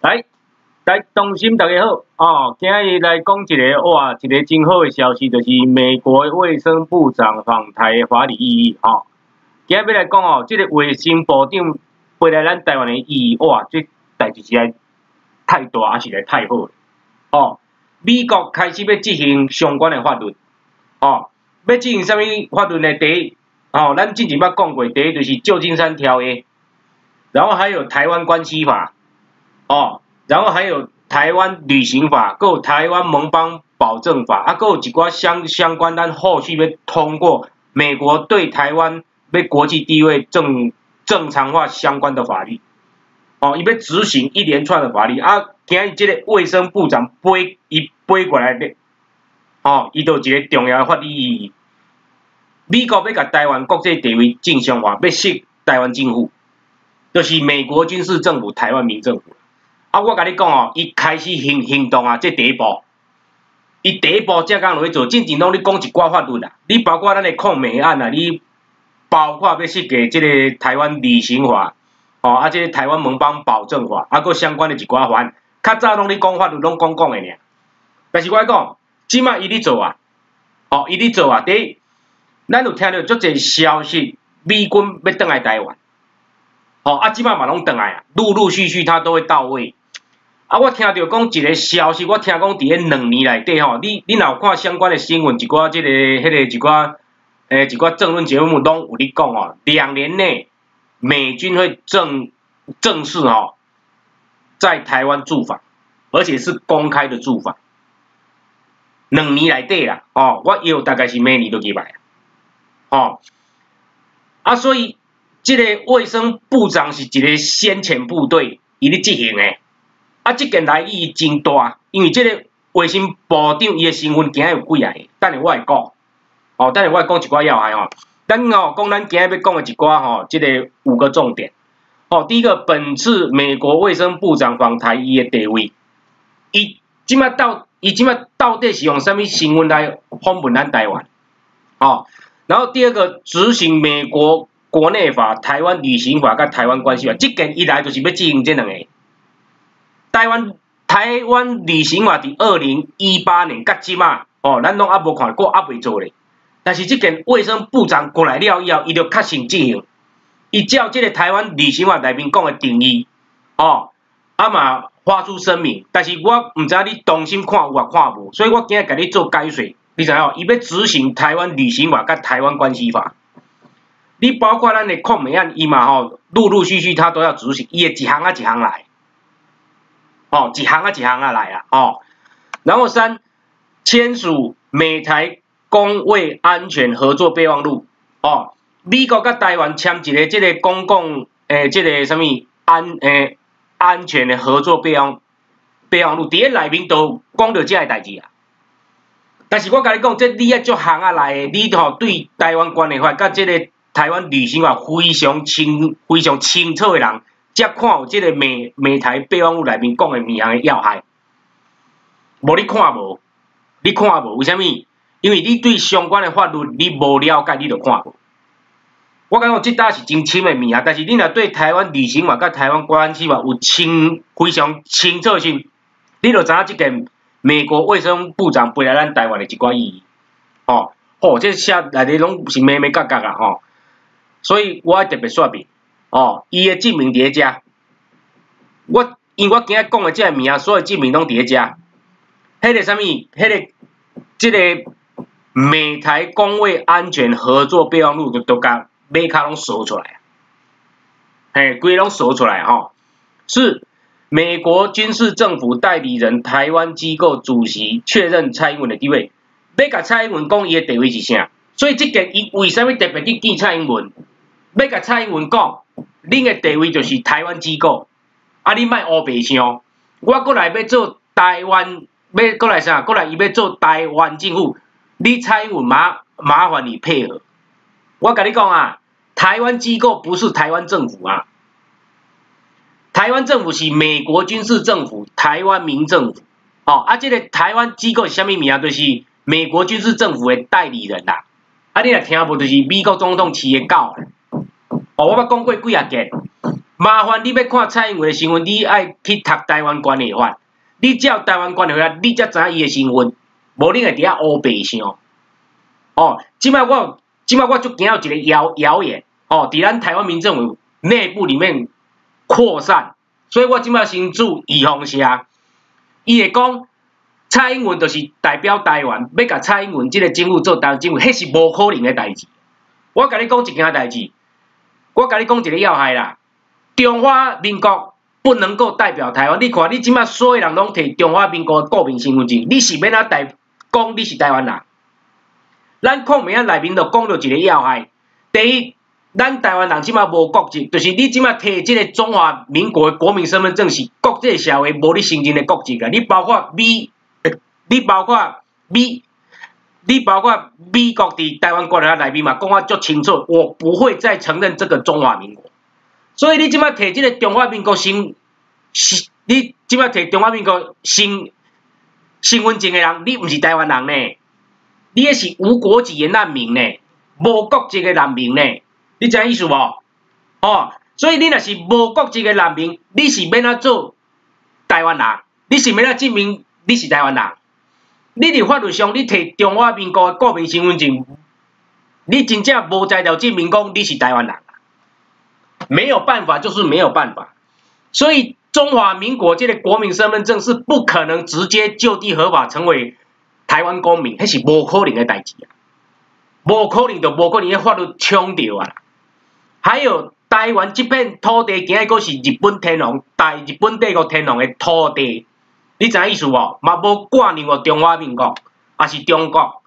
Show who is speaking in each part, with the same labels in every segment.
Speaker 1: 来，来，同心大家好，哦，今日来讲一个哇，一个真好的消息，就是美国卫生部长访台的法理意义，哦，今日要来讲哦，这个卫生部长回来咱台湾的意义，哇，这代志实在太大，也是来太好了，哦，美国开始要执行相关的法律，哦，要执行啥物法律呢？第一，哦，咱之前捌讲过，第一就是旧金山条约，然后还有台湾关系法。哦，然后还有台湾旅行法，够台湾盟邦保证法，啊，够几寡相相关，但后续要通过美国对台湾被国际地位正正常化相关的法律，哦，伊要执行一连串的法律，啊，今日这个卫生部长背伊背过来的，哦，伊都一个重要的法律意义，美国要甲台湾国际地位正常化，要设台湾政府，就是美国军事政府、台湾民政府。啊，我甲你讲哦，伊开始行行动啊，这第一步，伊第一步正刚落去做，进前拢咧讲一寡法律啦，你包括咱的控美案啊，你包括要设计即个台湾旅行法，哦，啊，即个台湾盟邦保证法，啊，佮相关的一寡法，较早拢咧讲法律，拢讲讲的尔。但是我讲，即摆伊咧做啊，哦，伊咧做啊，第一，咱有听到足侪消息，美军要倒来台湾，哦，啊，即摆嘛拢倒来啊，陆陆续续他都会到位。啊，我听到讲一个消息，我听讲伫咧两年内底吼，你你若有看相关的新闻，一寡即个、迄个一寡诶一寡政论节目拢有咧讲哦，两年内美军会正正式吼在台湾驻防，而且是公开的驻防。两年内底啦，哦，我以后大概是每年都几摆，哦，啊，所以即个卫生部长是一个先遣部队，伊咧执行诶。啊，即件来意义真大，因为即个卫生部长伊诶身份今日有几啊？等下我会讲，哦，等下我会讲一寡要害吼。等哦，讲咱今日要讲诶一寡吼，即个五个重点。哦，第一个，本次美国卫生部长访台伊诶地位，伊即摆到伊即摆到底是用啥物身份来访问咱台湾？哦，然后第二个，执行美国国内法、台湾旅行法甲台湾关系法，即件一来就是要执行这两个。台湾台湾旅行法伫二零一八年甲即嘛，哦，咱拢还无看过，还未做咧。但是即件卫生部长过来了以后，伊就确信执行。伊照即个台湾旅行法内面讲的定义，哦，啊嘛发出声明。但是我毋知影你当心看有啊看无，所以我今日甲你做解说。你知影？伊要执行台湾旅行法甲台湾关系法。你包括咱的控美案，伊嘛吼，陆陆续续他都要执行，伊会一项啊一项来。哦，一行啊一行啊来啊，哦，然后三签署美台公卫安全合作备忘录，哦，美国甲台湾签一个即个公共诶，即个什物安诶安全的合作备忘备忘录，伫咧内面都讲到即个代志啊。但是我甲你讲，这你啊足行啊来诶，你吼对台湾关系法甲即个台湾旅行法非常清非常清楚诶人。才看有即个美美台备忘录内面讲诶物项诶要害，无你看无？你看无？为虾米？因为你对相关诶法律你无了解，你就看无。我感觉即搭是真深诶物啊，但是你若对台湾旅行法甲台湾关系法有清非常清楚性，你就知影即件美国卫生部长飞来咱台湾诶一寡意义。哦，哦，这写内底拢是咩咩角角啊，吼。所以我特别说明。哦，伊诶证明伫遮，我因为我今日讲诶即个物件，所有证明拢伫遮。迄个啥物？迄个即个美台工卫安全合作备忘录都都甲马卡拢搜出来，嘿，规拢搜出来吼。是美国军事政府代理人台湾机构主席确认蔡英文的地位，要甲蔡英文讲伊诶地位是啥？所以即件伊为虾米特别去见蔡英文？要甲蔡英文讲？恁诶地位就是台湾机构，啊，你莫乌白相。我过来要做台湾，要过来啥？过来伊要做台湾政府，你蔡英文麻麻烦你配合。我甲你讲啊，台湾机构不是台湾政府啊，台湾政府是美国军事政府，台湾民政府。哦，啊，这个台湾机构是虾米名啊？就是美国军事政府诶代理人啦。啊，你若听无，就是美国总统饲诶狗。哦，我捌讲过几啊件，麻烦你要看蔡英文的新闻，你爱去读台湾关系法，你只要台湾关系法，你才知影伊的新闻，无你会伫遐乌白想。哦，即摆我，即摆我就惊有一个谣谣言，哦，伫咱台湾民政府内部里面扩散，所以我即摆先做预防下，伊会讲蔡英文就是代表台湾，要甲蔡英文即个政府做台湾政府，迄是无可能的代志。我甲你讲一件代志，我甲你讲一个要害啦。中华民国不能够代表台湾，你看你即摆所有人拢摕中华民国国民身份证，你是要哪代讲你是台湾人？咱控名内面就讲到一个要害，第一，咱台湾人即摆无国籍，就是你即摆摕即个中华民国国民身份证是国际社会无你承认的国籍啊！你包括美，你包括美，你包括美国伫台湾国内内面嘛，讲啊足清楚，我不会再承认这个中华民国。所以你即摆摕即个中华民国身，是，你即摆摕中华民国身身份证的人，你毋是台湾人呢？你迄是无国籍的难民呢？无国籍的难民呢？你知影意思无？哦，所以你若是无国籍的难民，你是免怎做台湾人？你是免怎证明你是台湾人？你伫法律上，你摕中华民国国民身份证，你真正无材料证明讲你是台湾人。没有办法，就是没有办法。所以中华民国这个国民身份证是不可能直接就地合法成为台湾公民，迄是无可能的代志啊！无可能就无可能，法律冲掉啊！还有台湾这片土地，今个是日本天皇大日本帝国天皇的土地，你知意思无？嘛无挂念过中华民国，也是中国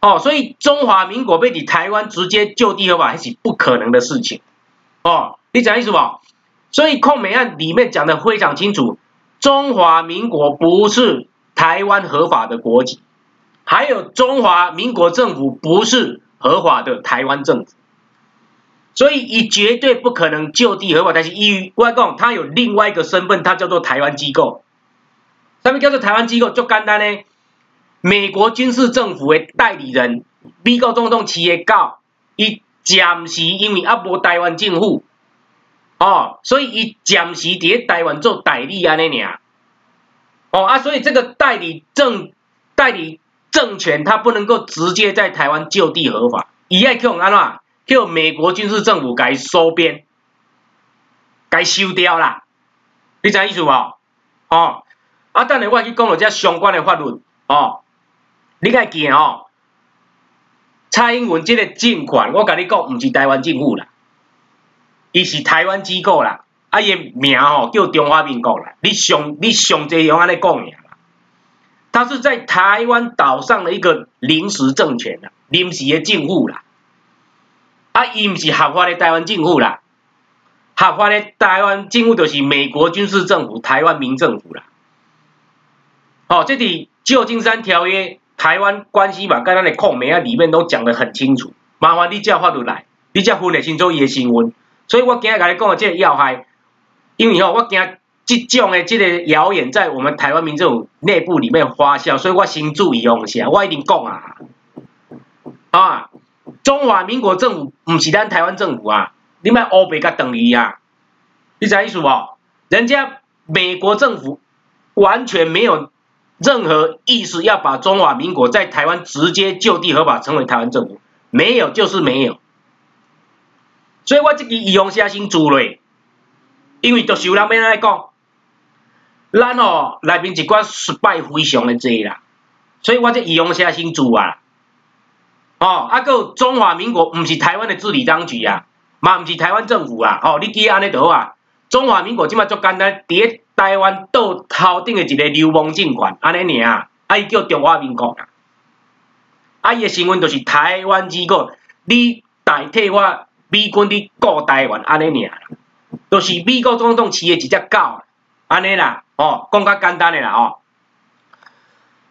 Speaker 1: 哦。所以中华民国要伫台湾直接就地合法，那是不可能的事情。哦，你讲意思不？所以控美案里面讲的非常清楚，中华民国不是台湾合法的国籍，还有中华民国政府不是合法的台湾政府，所以你绝对不可能就地合法。但是依外公，他有另外一个身份，他叫做台湾机构。什么叫做台湾机构？就简单呢，美国军事政府的代理人，美国总统企业告一。暂时因为啊无台湾政府，哦，所以伊暂时伫台湾做代理安尼尔，哦啊，所以这个代理政代理政权，它不能够直接在台湾就地合法，伊爱叫安怎？叫美国军事政府该收编，该收掉啦，你知意思无？哦，啊，等下我去讲落遮相关的法律，哦，你该记哦。蔡英文这个政权，我甲你讲，毋是台湾政府啦，伊是台湾机构啦，啊，伊名吼叫中华民国啦，你上你上济用安尼讲尔啦，他是在台湾岛上的一个临时政权啦，临时的政府啦，啊，伊毋是合法的台湾政府啦，合法的台湾政府就是美国军事政府、台湾民政府啦，哦，这伫旧金山条约。台湾关系嘛，跟咱的控美啊里面都讲得很清楚。麻烦你叫法律来，你才分得清楚伊的新闻。所以我今日甲你讲的这个要害，因为吼我惊这种的这个谣言在我们台湾民众内部里面发酵，所以我先注意用下，我一定讲啊。啊，中华民国政府唔是咱台湾政府啊，你莫乌白甲等于啊，你知意思无？人家美国政府完全没有。任何意思要把中华民国在台湾直接就地合法成为台湾政府，没有就是没有。所以我这个义用写信做嘞，因为都是有人要来讲，咱哦内面一寡失败非常的多啦，所以我这义用写信做啊。哦，啊个中华民国毋是台湾的治理当局啊，嘛毋是台湾政府啊，哦，你记安尼就好啊。中华民国即摆足简单，伫台湾岛头顶的一个流氓政权，安尼尔，啊伊叫中华民国啊，啊伊诶身份就是台湾机构，你代替我美军伫顾台湾，安尼尔，就是美国总统饲诶一只狗，安尼啦，哦，讲较简单诶啦，哦，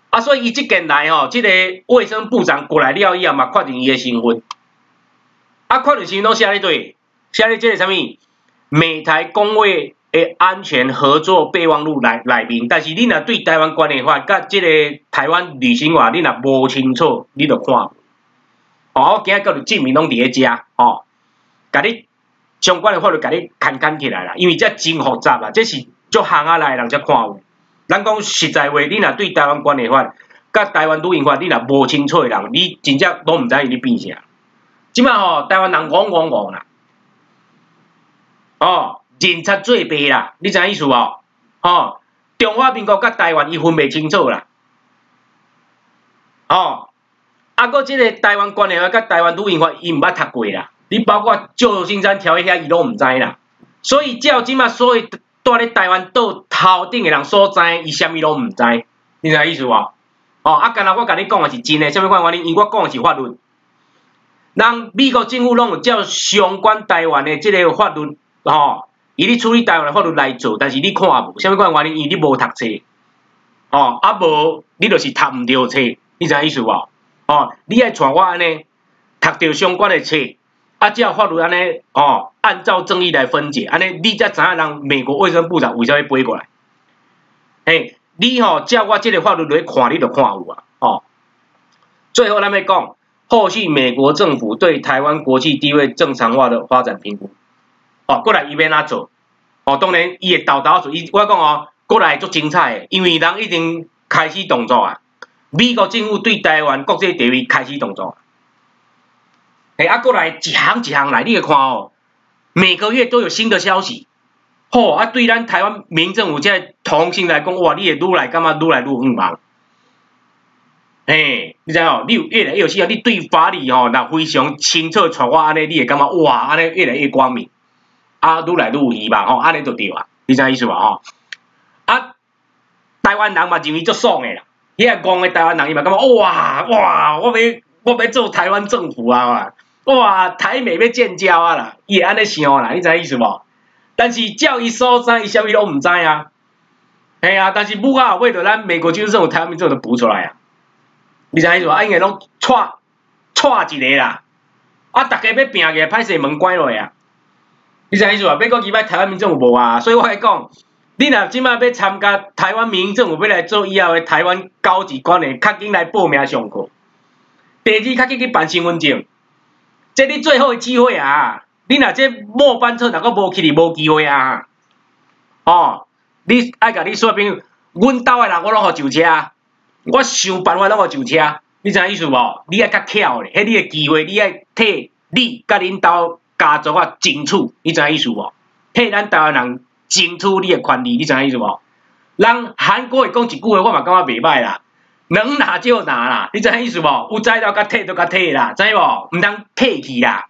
Speaker 1: 啊所以伊即件来吼，即个卫生部长过来了以后嘛，确定伊诶身份，啊确定身份拢写咧对，写咧即个啥物？美台公卫的安全合作备忘录来内面，但是你若对台湾关系法甲即个台湾旅行法，你若无清楚，你著看。哦，我今日叫你证明拢伫咧遮，哦，甲你相关的法律甲你牵牵起来啦，因为遮真复杂啦，这是足行啊来人才看有。咱讲实在话，你若对台湾关系法、甲台湾旅行法，你若无清楚的人，你真正都毋知伊咧变啥。即摆吼，台湾人戆戆戆啦，哦，人贼做弊啦，你知影意思无？吼，中华民国甲台湾伊分袂清楚啦，哦，啊，搁即个台湾关系法甲台湾旅行法，伊毋捌读过啦。你包括旧金山条约遐，伊拢毋知啦。所以照即摆所有住咧台湾岛头顶诶人所知，伊啥物拢毋知，你知影意思无？哦，啊，干若我甲你讲诶是真诶，啥物款原因？因为我讲诶是法律。人美国政府拢有照相关台湾诶即个法律，吼，伊咧处理台湾诶法律来做，但是你看无，啥物款原因？因为你无读册，哦，啊无，你就是读毋着册，你知影意思无？哦，你爱带我安尼读着相关诶册。啊，照法律安尼，哦，按照正义来分解，安尼你才知影人美国卫生部长为啥要飞过来？嘿，你吼照我即个法律来看，你就看有啊，哦。最后咱要讲，后续美国政府对台湾国际地位正常化的发展评估，哦，过来伊要哪做？哦，当然伊会豆豆做，伊我讲哦，过来足精彩诶，因为人已经开始动作啊，美国政府对台湾国际地位开始动作。哎，啊，过来一行一行来，你会看哦，每个月都有新的消息。吼，啊，对咱台湾民政府这同情来讲，哇，你会愈来感觉愈来愈唔忙。嘿，你知哦，你有越来越有需要，你对法律吼，那非常清楚，传我安尼，你会感觉哇，安尼越来越光明。啊，愈来愈有希望吼，安尼就对啊，你知意思无吼？啊，台湾人嘛认为足爽诶啦，遐讲诶台湾人伊嘛感觉哇哇，我要我要做台湾政府啊！哇，台美要建交啊啦，伊会安尼想啦，你知影意思无？但是照伊所知，伊啥物拢毋知啊。系啊，但是母啊，为着咱美国军事府、台湾民众都补出来啊。你知影意思无？啊，应该拢错错一个啦。啊，逐家要拼起来，歹势门关落啊。你知影意思无？美国几摆台湾民众有无啊？所以我来讲，你若即摆要参加台湾民政府要来做以后的台湾高级官员，较紧来报名上课。第二，较紧去办身份证。这你最后的机会啊！你若这末班车若阁无去，你无机会啊！哦，你爱甲你说朋友，阮兜的人我拢互上车，我想办法拢互上车，你知影意思无？你爱较巧咧，迄你的机会，你爱替你甲恁兜家族啊争取，你知影意思无？替咱台湾人争取你的权利，你知影意思无？人韩国会讲一句话，我嘛感觉袂歹啦。能拿就拿啦，你知影意思无？有才调甲退就甲退啦，知无？毋通退去啦。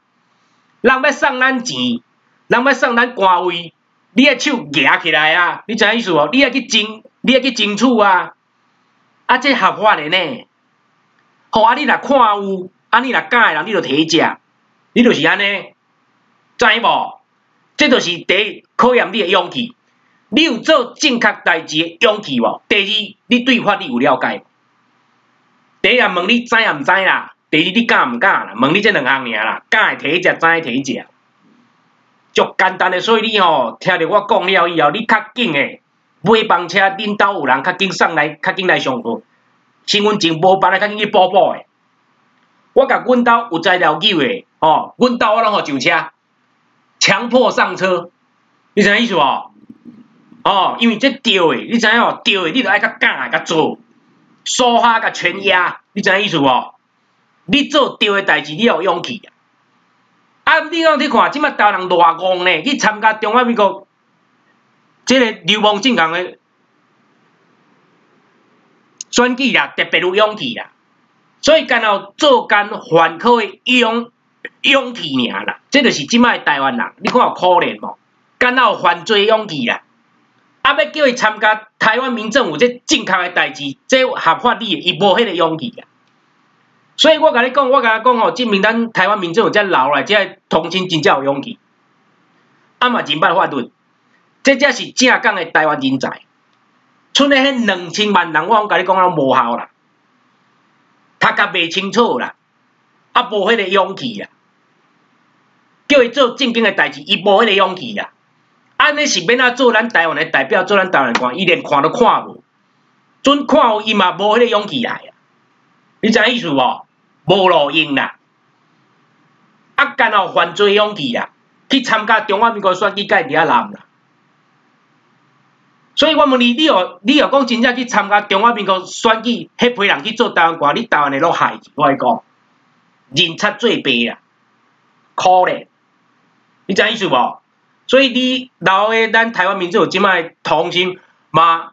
Speaker 1: 人要送咱钱，人要送咱官位，你个手举起来啊！你知影意思无？你要去争，你要去争取啊！啊，这合法的呢。好啊，你若看有，啊你若敢的人，你就摕食，你就是安尼，知无？这就是第一考验你的勇气。你有做正确代志的勇气无？第二，你对法律有了解无。第一问你知也毋知啦，第二你敢毋敢啦？问你这两项尔啦，敢会摕食，知会摕食，足简单诶。所以你吼听着我讲了以后，你较紧诶，买房车恁兜有人较紧送来，较紧来上课。身份证无办诶，较紧去补补诶。我甲阮兜有材料有诶，吼，阮兜我拢互上车，强迫上车，你知影意思无？哦，因为这对诶，你知影哦？对诶，你着爱较干啊，较做。说话甲全压，你知影意思无？你做对诶代志，你要有勇气啊！啊，你讲你看，即摆台湾人偌戆呢？去参加中华民国即个流氓政权诶选举啦，特别有勇气啦。所以干后做干反考诶勇勇气尔啦，这就是即摆台湾人，你看有可怜无？干后犯罪勇气啦。啊！要叫伊参加台湾民政府这正确诶代志，这合法理，伊无迄个勇气啊。所以我甲你讲，我甲你讲吼，证明咱台湾民政府这老来，这同情真正有勇气。啊嘛，真办法律，这才是正港诶台湾人才。剩诶迄两千万人，我拢甲你讲，拢无效啦，读甲袂清楚啦，啊无迄个勇气啦，叫伊做正经诶代志，伊无迄个勇气啊。安尼是免啊做咱台湾诶代表，做咱台湾官，伊连看都看无，准看有伊嘛无迄个勇气来啊！你知影意思无？无路用啦！啊，干后犯罪勇气啦，去参加中华民国选举，该伫遐难啦。所以我问你，你哦你哦讲真正去参加中华民国选举，迄批人去做台湾官，你台湾的落害去，我讲，人差最白啊，可怜，你知意思无？所以你老诶，咱台湾民众即摆同心麻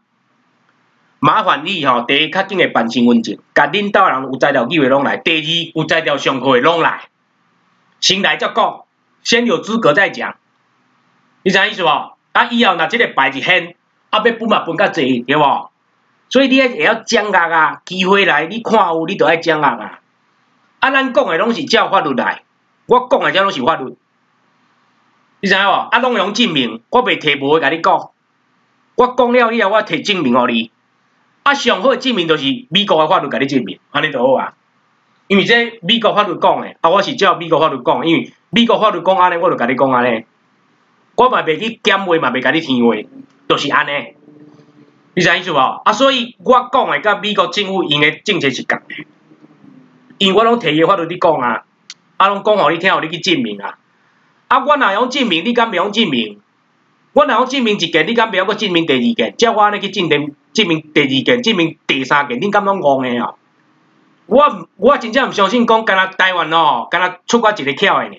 Speaker 1: 麻烦你吼，第一较紧诶办身份证，甲领导人有材料机会拢来；第二有材料上课诶拢来，先来再讲，先有资格再讲，你知意思无？啊，以后若即个牌子掀。啊，要分嘛分较济，对无？所以你会晓掌握啊，机会来，你看有，你着爱掌握啊。啊，咱讲诶拢是照法律来，我讲诶遮拢是法律，你知影无？啊，拢用证明，我袂摕无甲你讲，我讲了以后，我摕证明互你。啊，上好诶证明就是美国诶法律甲你证明，安尼就好啊。因为这美国法律讲诶，啊，我是照美国法律讲，因为美国法律讲安尼，我就甲你讲安尼。我嘛袂去减话，嘛袂甲你添话。就是安尼，你知意思无？啊，所以我讲诶，甲美国政府用诶政策是共诶，因为我拢摕伊法律你讲啊，啊，拢讲互你听，互你去证明啊。啊，我若用证明，你敢袂用证明？我若用证明一件，你敢袂用搁证明第二件？叫我安尼去证明，证明第二件，证明第三件，你敢拢戆诶哦？我我真正毋相信讲，干若台湾哦，干若出我一个巧诶尔，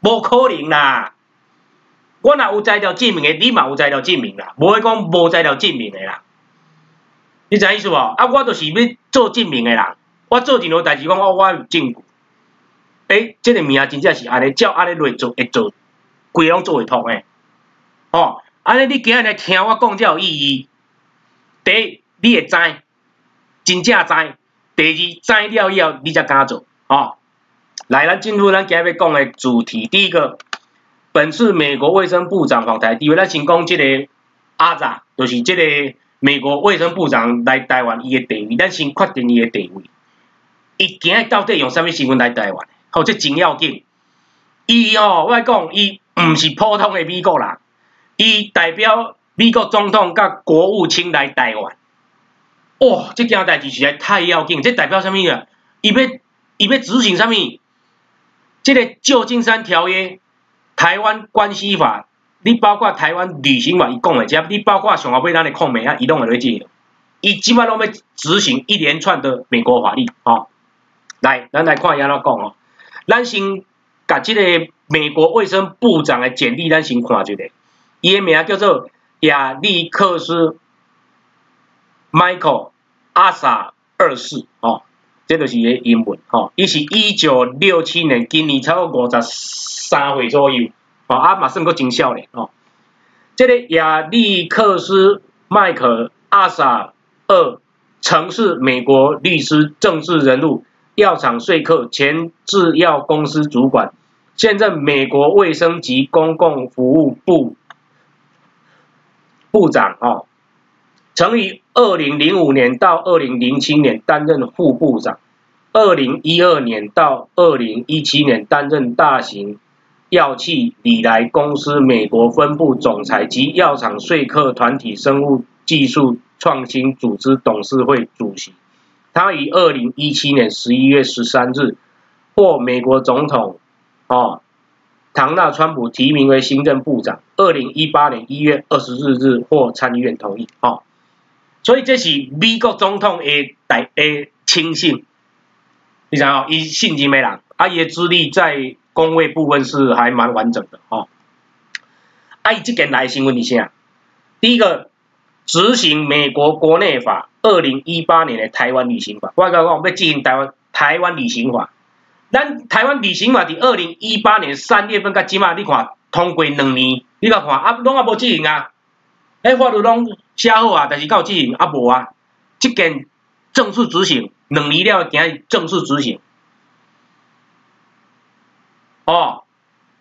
Speaker 1: 无可能啦。我若有材料证明诶，你嘛有材料证明啦，无会讲无材料证明诶啦。你知意思无？啊，我著是要做证明诶人，我做任何代志讲，我我有证据。诶，即个名，真正是安尼，照安尼来做会做，规拢做会通诶。哦，安尼你今日来听我讲才有意义。第一，你会知，真正知；第二，知了以后你才敢做。哦，来，咱进入咱今日要讲诶主题，第一个。本次美国卫生部长访台，第一，咱先讲即个阿扎，就是即个美国卫生部长来台湾伊诶地位，咱先确定伊诶地位。伊今日到底用啥物身份来台湾？吼，这真要紧。伊吼，我讲，伊毋是普通诶美国人，伊代表美国总统甲国务卿来台湾。哇，这件代志实在太要紧，这代表啥物啊？伊要伊要执行啥物？即个旧金山条约。台湾关系法，你包括台湾旅行法，伊讲诶，遮你包括上后尾咱诶控美啊，伊拢会来进行，伊即摆拢要执行一连串的美国法律，吼。来，咱来看伊安怎讲哦。咱先甲即个美国卫生部长的简历，咱先看一下。伊诶名叫做亚历克斯 Michael 阿萨二世，吼，这就是伊诶英文，吼。伊是一九六七年，今年超过五十。三岁左右，哦，啊，嘛算个真少年，哦。这个亚历克斯麦克阿萨二曾是美国律师、政治人物、药厂说客、前制药公司主管，现任美国卫生及公共服务部部长，哦。曾于二零零五年到二零零七年担任副部长，二零一二年到二零一七年担任大型。药企礼来公司美国分部总裁及药厂说客团体生物技术创新组织董事会主席。他于二零一七年十一月十三日获美国总统哦唐纳川普提名为行政部长。二零一八年一月二十四日获参议院同意。哦，所以这是美国总统的代的亲信。你想哦，伊信任的人，啊，伊的资历在。工位部分是还蛮完整的哦。啊，这件来新闻一下，第一个执行美国国内法，二零一八年的台湾旅行法。我讲讲，要执行台湾台湾旅行法。咱台湾旅行法伫二零一八年三月份到即马，你看通过两年，你甲看啊，拢啊无执行啊。哎，法律拢写好啊，但是到执行啊无啊。这件正式执行两年了，今正式执行。哦，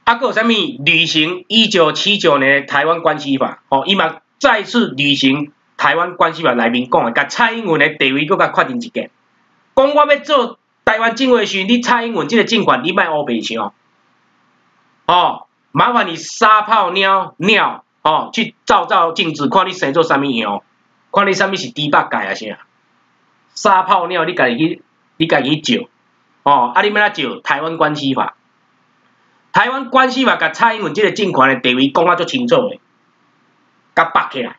Speaker 1: 啊，个有啥物履行一九七九年台湾关系法？哦，伊嘛再次履行台湾关系法内面讲诶，甲蔡英文诶地位搁甲确定一件。讲我要做台湾政委时，你蔡英文即个政权你莫乌白相。哦，麻烦你撒泡尿尿，哦，去照照镜子，看你生做啥物样，看你啥物是猪八戒啊啥。撒泡尿，你家己去，你家己去照。哦，啊，你要哪照台湾关系法？台湾关系法甲蔡英文这个政权的地位讲啊足清楚的，甲绑起来。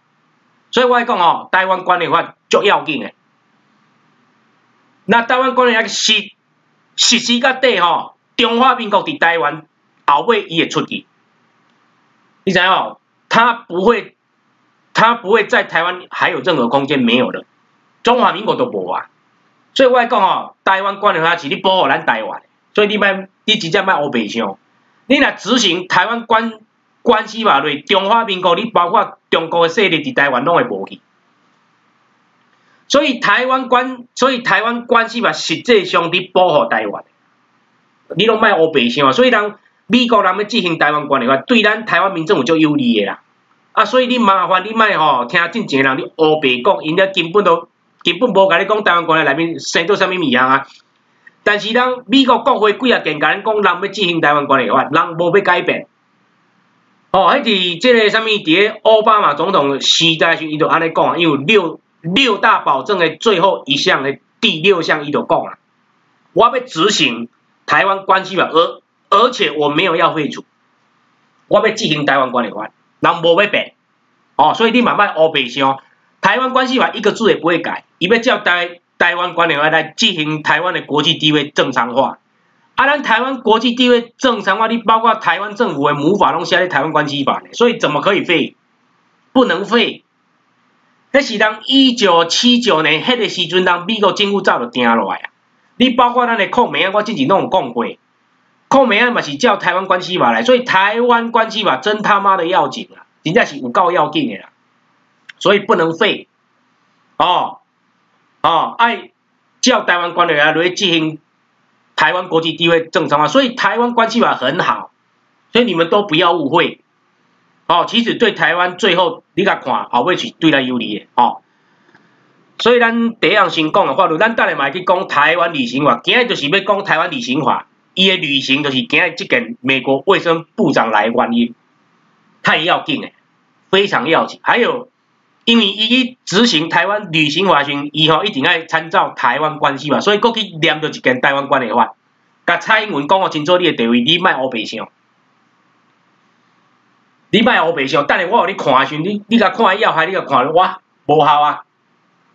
Speaker 1: 所以我讲哦，台湾管理法足要紧的。那台湾关系法实实施到底吼，中华民国伫台湾后尾伊会出去。你知影？他不会，他不会在台湾还有任何空间没有的，中华民国都无啊。所以我讲哦，台湾管理法是你保护咱台湾，所以你莫你真正莫乌白想。你若执行台湾管关系嘛，对，中华民国你包括中国的势力伫台湾拢会无去。所以台湾关，所以台湾关系嘛实际上伫保护台湾，你拢莫乌白想。所以人美国人要执行台湾关系法，对咱台湾民众有足有利的啦。啊，所以你麻烦你莫吼听真正人你乌白讲，因遐根本都根本无甲你讲台湾关系内面生做啥物物件啊。但是咱美国国会几啊件甲咱讲，人要执行台湾关系法，人无要改变。哦，迄伫即个啥物，伫奥巴马总统时代时，伊就安尼讲，因为六六大保证的最后一项的第六项，伊就讲啊，我要执行台湾关系法，而而且我没有要废除，我要执行台湾关系法，人无要变。哦，所以你慢慢乌白想，台湾关系法一个字也不会改，伊要照台。台湾关联法来进行台湾的国际地位正常化，啊，咱台湾国际地位正常话，你包括台湾政府的母法拢写在台湾关系法呢所以怎么可以废？不能废。那是当一九七九年迄个时阵，当美国政府早就定落来啊。你包括咱的控美案，我之前拢有讲过，控美案嘛是照台湾关系法来，所以台湾关系法真他妈的要紧啊，真正是有够要紧的啦，所以不能废，哦。哦，爱叫台湾官员来进行台湾国际地位正常化，所以台湾关系法很好，所以你们都不要误会。哦，其实对台湾最后你甲看后尾是对咱有利的。哦，所以咱第一样先讲的话，咱等下嘛去讲台湾旅行法，今日就是要讲台湾旅行法，伊的旅行就是今日这件美国卫生部长来原因，太要紧了，非常要紧，还有。因为伊去执行台湾旅行法时，伊吼一定爱参照台湾关系嘛，所以过去念着一件台湾关系法，甲蔡英文讲我清楚你的地位，你莫乌白相，你莫乌白相，等下我互你看时，你你甲看以后，害你甲看我无效啊！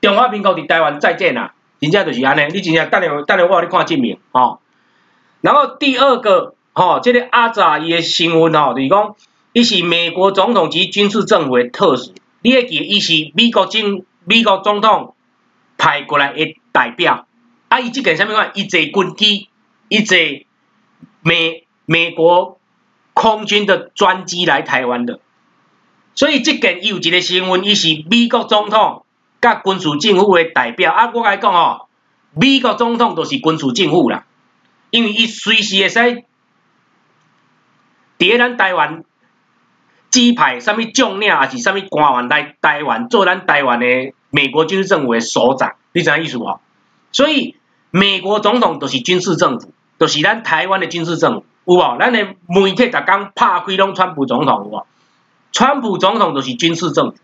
Speaker 1: 中华民国伫台湾再见啊！真正就是安尼，你真正等下等下我互你看证明吼。然后第二个吼，这个阿扎伊的新闻吼，就是讲伊是美国总统及军事政府的特使。你会记，伊是美国政美国总统派过来的代表，啊，伊即件啥物款？伊坐军机，伊坐美美国空军的专机来台湾的，所以即件伊有一个新闻，伊是美国总统甲军事政府的代表。啊，我甲你讲哦，美国总统就是军事政府啦，因为伊随时会使伫咧咱台湾。指派什物将领，还是什物官员来台湾做咱台湾的美国军事政府的首长，你知影意思无？所以美国总统就是军事政府，就是咱台湾的军事政府，有无？咱的媒体逐工拍开拢川普总统，有无？川普总统就是军事政府，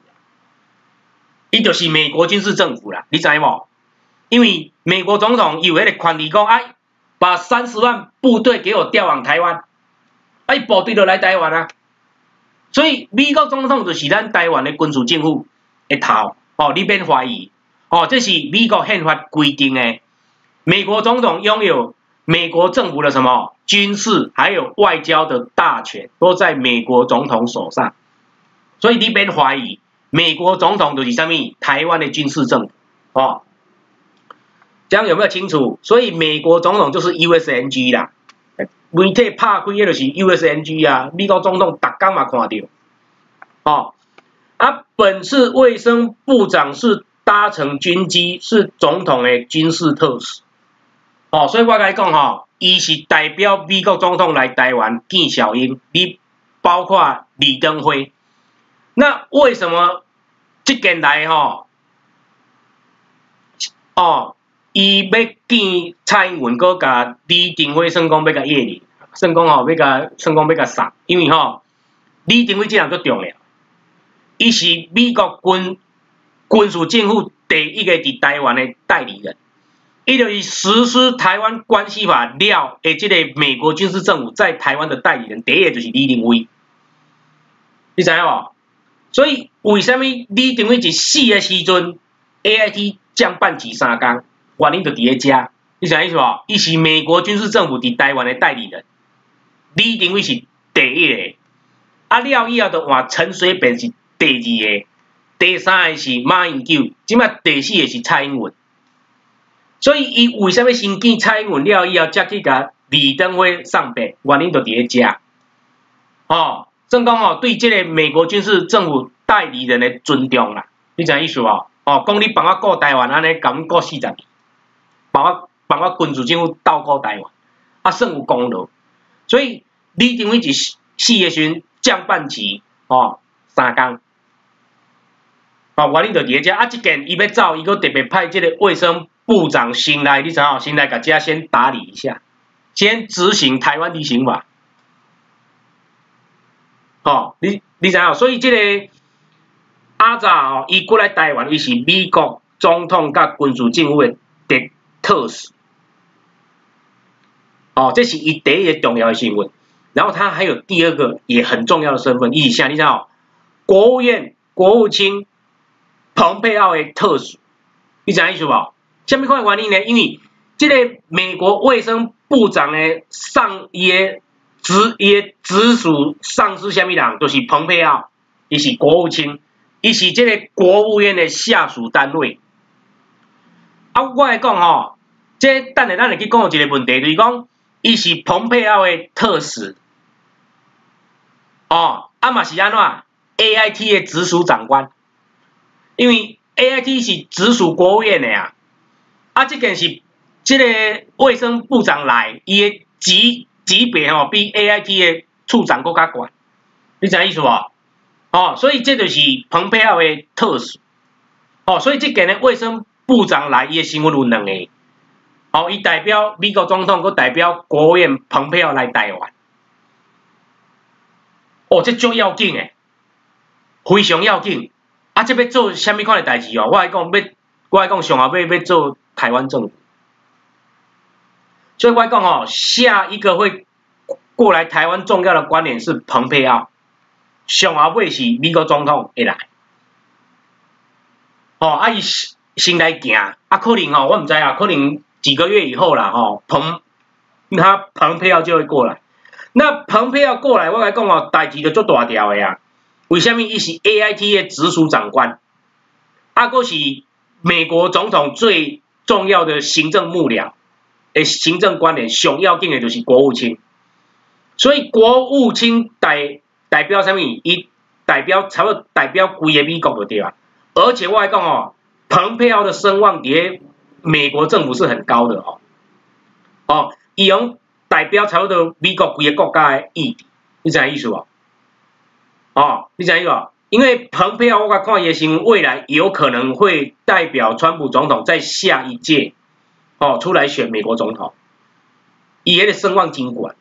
Speaker 1: 伊就是美国军事政府啦，你知无？因为美国总统有迄个权利讲，哎，把三十万部队给我调往台湾，哎，部队就来台湾啊。所以美国总统就是咱台湾的军事政府的头，哦，你别怀疑，哦，这是美国宪法规定的。美国总统拥有美国政府的什么军事还有外交的大权，都在美国总统手上。所以你别怀疑，美国总统就是什么台湾的军事政府，哦，这样有没有清楚？所以美国总统就是 USNG 啦。媒体拍开个就是 USNG 啊，美国总统逐工嘛看到，哦，啊，本次卫生部长是搭乘军机，是总统的军事特使，哦，所以我甲你讲吼，伊是代表美国总统来台湾见小英，你包括李登辉，那为什么这件来吼，哦？伊要见蔡英文，搁甲李登辉算讲要甲叶林，算讲吼要甲算讲要甲杀，因为吼李登辉这人足重要，伊是美国军军事政府第一个伫台湾的代理人，伊就是实施台湾关系法了，诶，即个美国军事政府在台湾的代理人，第一个就是李登辉，你知影无？所以为什么李登辉一死的时阵，A I T 降半旗三工，原因就伫咧遮，你知影意思无？伊是美国军事政府伫台湾的代理人，李登辉是第一个，啊了以后就换陈水扁是第二个，第三个是马英九，即摆第四个是蔡英文。所以，伊为虾米先见蔡英文了以后，才去甲李登辉上边，原因就伫咧遮。哦，正讲哦，对即个美国军事政府代理人的尊重啦，你知影意思无？哦，讲你帮我顾台湾安尼，甲阮顾四十年，帮我帮我军事政府斗顾台湾，啊，算有功劳。所以你认为是四个旬降半旗，哦，三工。哦，原因就伫咧遮，啊，即件伊要走，伊搁特别派即个卫生。部长先来，你知影？先来甲家先打理一下，先执行台湾旅行法。哦，你你知影？所以这个阿扎哦，伊过来台湾，伊是美国总统甲军事政府的特使。哦，这是伊第一个重要的新闻。然后他还有第二个也很重要的身份，以下你知道？国务院国务卿蓬佩奥的特使，你知影意思无？虾米款原因呢？因为这个美国卫生部长的，上伊个直伊个直属上司虾米人，就是蓬佩奥，伊是国务卿，伊是这个国务院的下属单位。啊，我来讲吼，这等下咱来去讲一个问题，就是讲，伊是蓬佩奥的特使，哦，啊嘛是安怎？A I T 的直属长官，因为 A I T 是直属国务院的啊。啊，这件是这个卫生部长来，伊的级级别吼比 A I T 的处长搁较悬，你知影意思无？哦，所以这就是蓬佩奥的特使。哦，所以这件呢，卫生部长来，伊的新闻有两个。哦，伊代表美国总统，佮代表国务院蓬佩奥来台湾。哦，这足要紧诶，非常要紧。啊，这要做虾米款的代志哦？我来讲要，我来讲上后要要做。台湾政府，所以我讲哦，下一个会过来台湾重要的观点是蓬佩奥，上后尾是美国总统会来，哦，啊伊先来行，啊可能哦，我毋知啊，可能几个月以后啦，吼，蓬他蓬佩奥就会过来，那蓬佩奥过来，我来讲哦，代志就做大条的啊，为虾米伊是 A I T 的直属长官，啊，佫是美国总统最重要的行政幕僚，诶，行政官员上要紧的就是国务卿，所以国务卿代代表什么？伊代表差不多代表规个美国就对啊。而且我还讲哦，蓬佩奥的声望伫美国政府是很高的哦。哦，伊用代表差不多美国几个国家的意，你知影意思无？哦，你知影意思？因为蓬佩奥，我看也行，未来有可能会代表川普总统在下一届哦出来选美国总统，也的声望尽管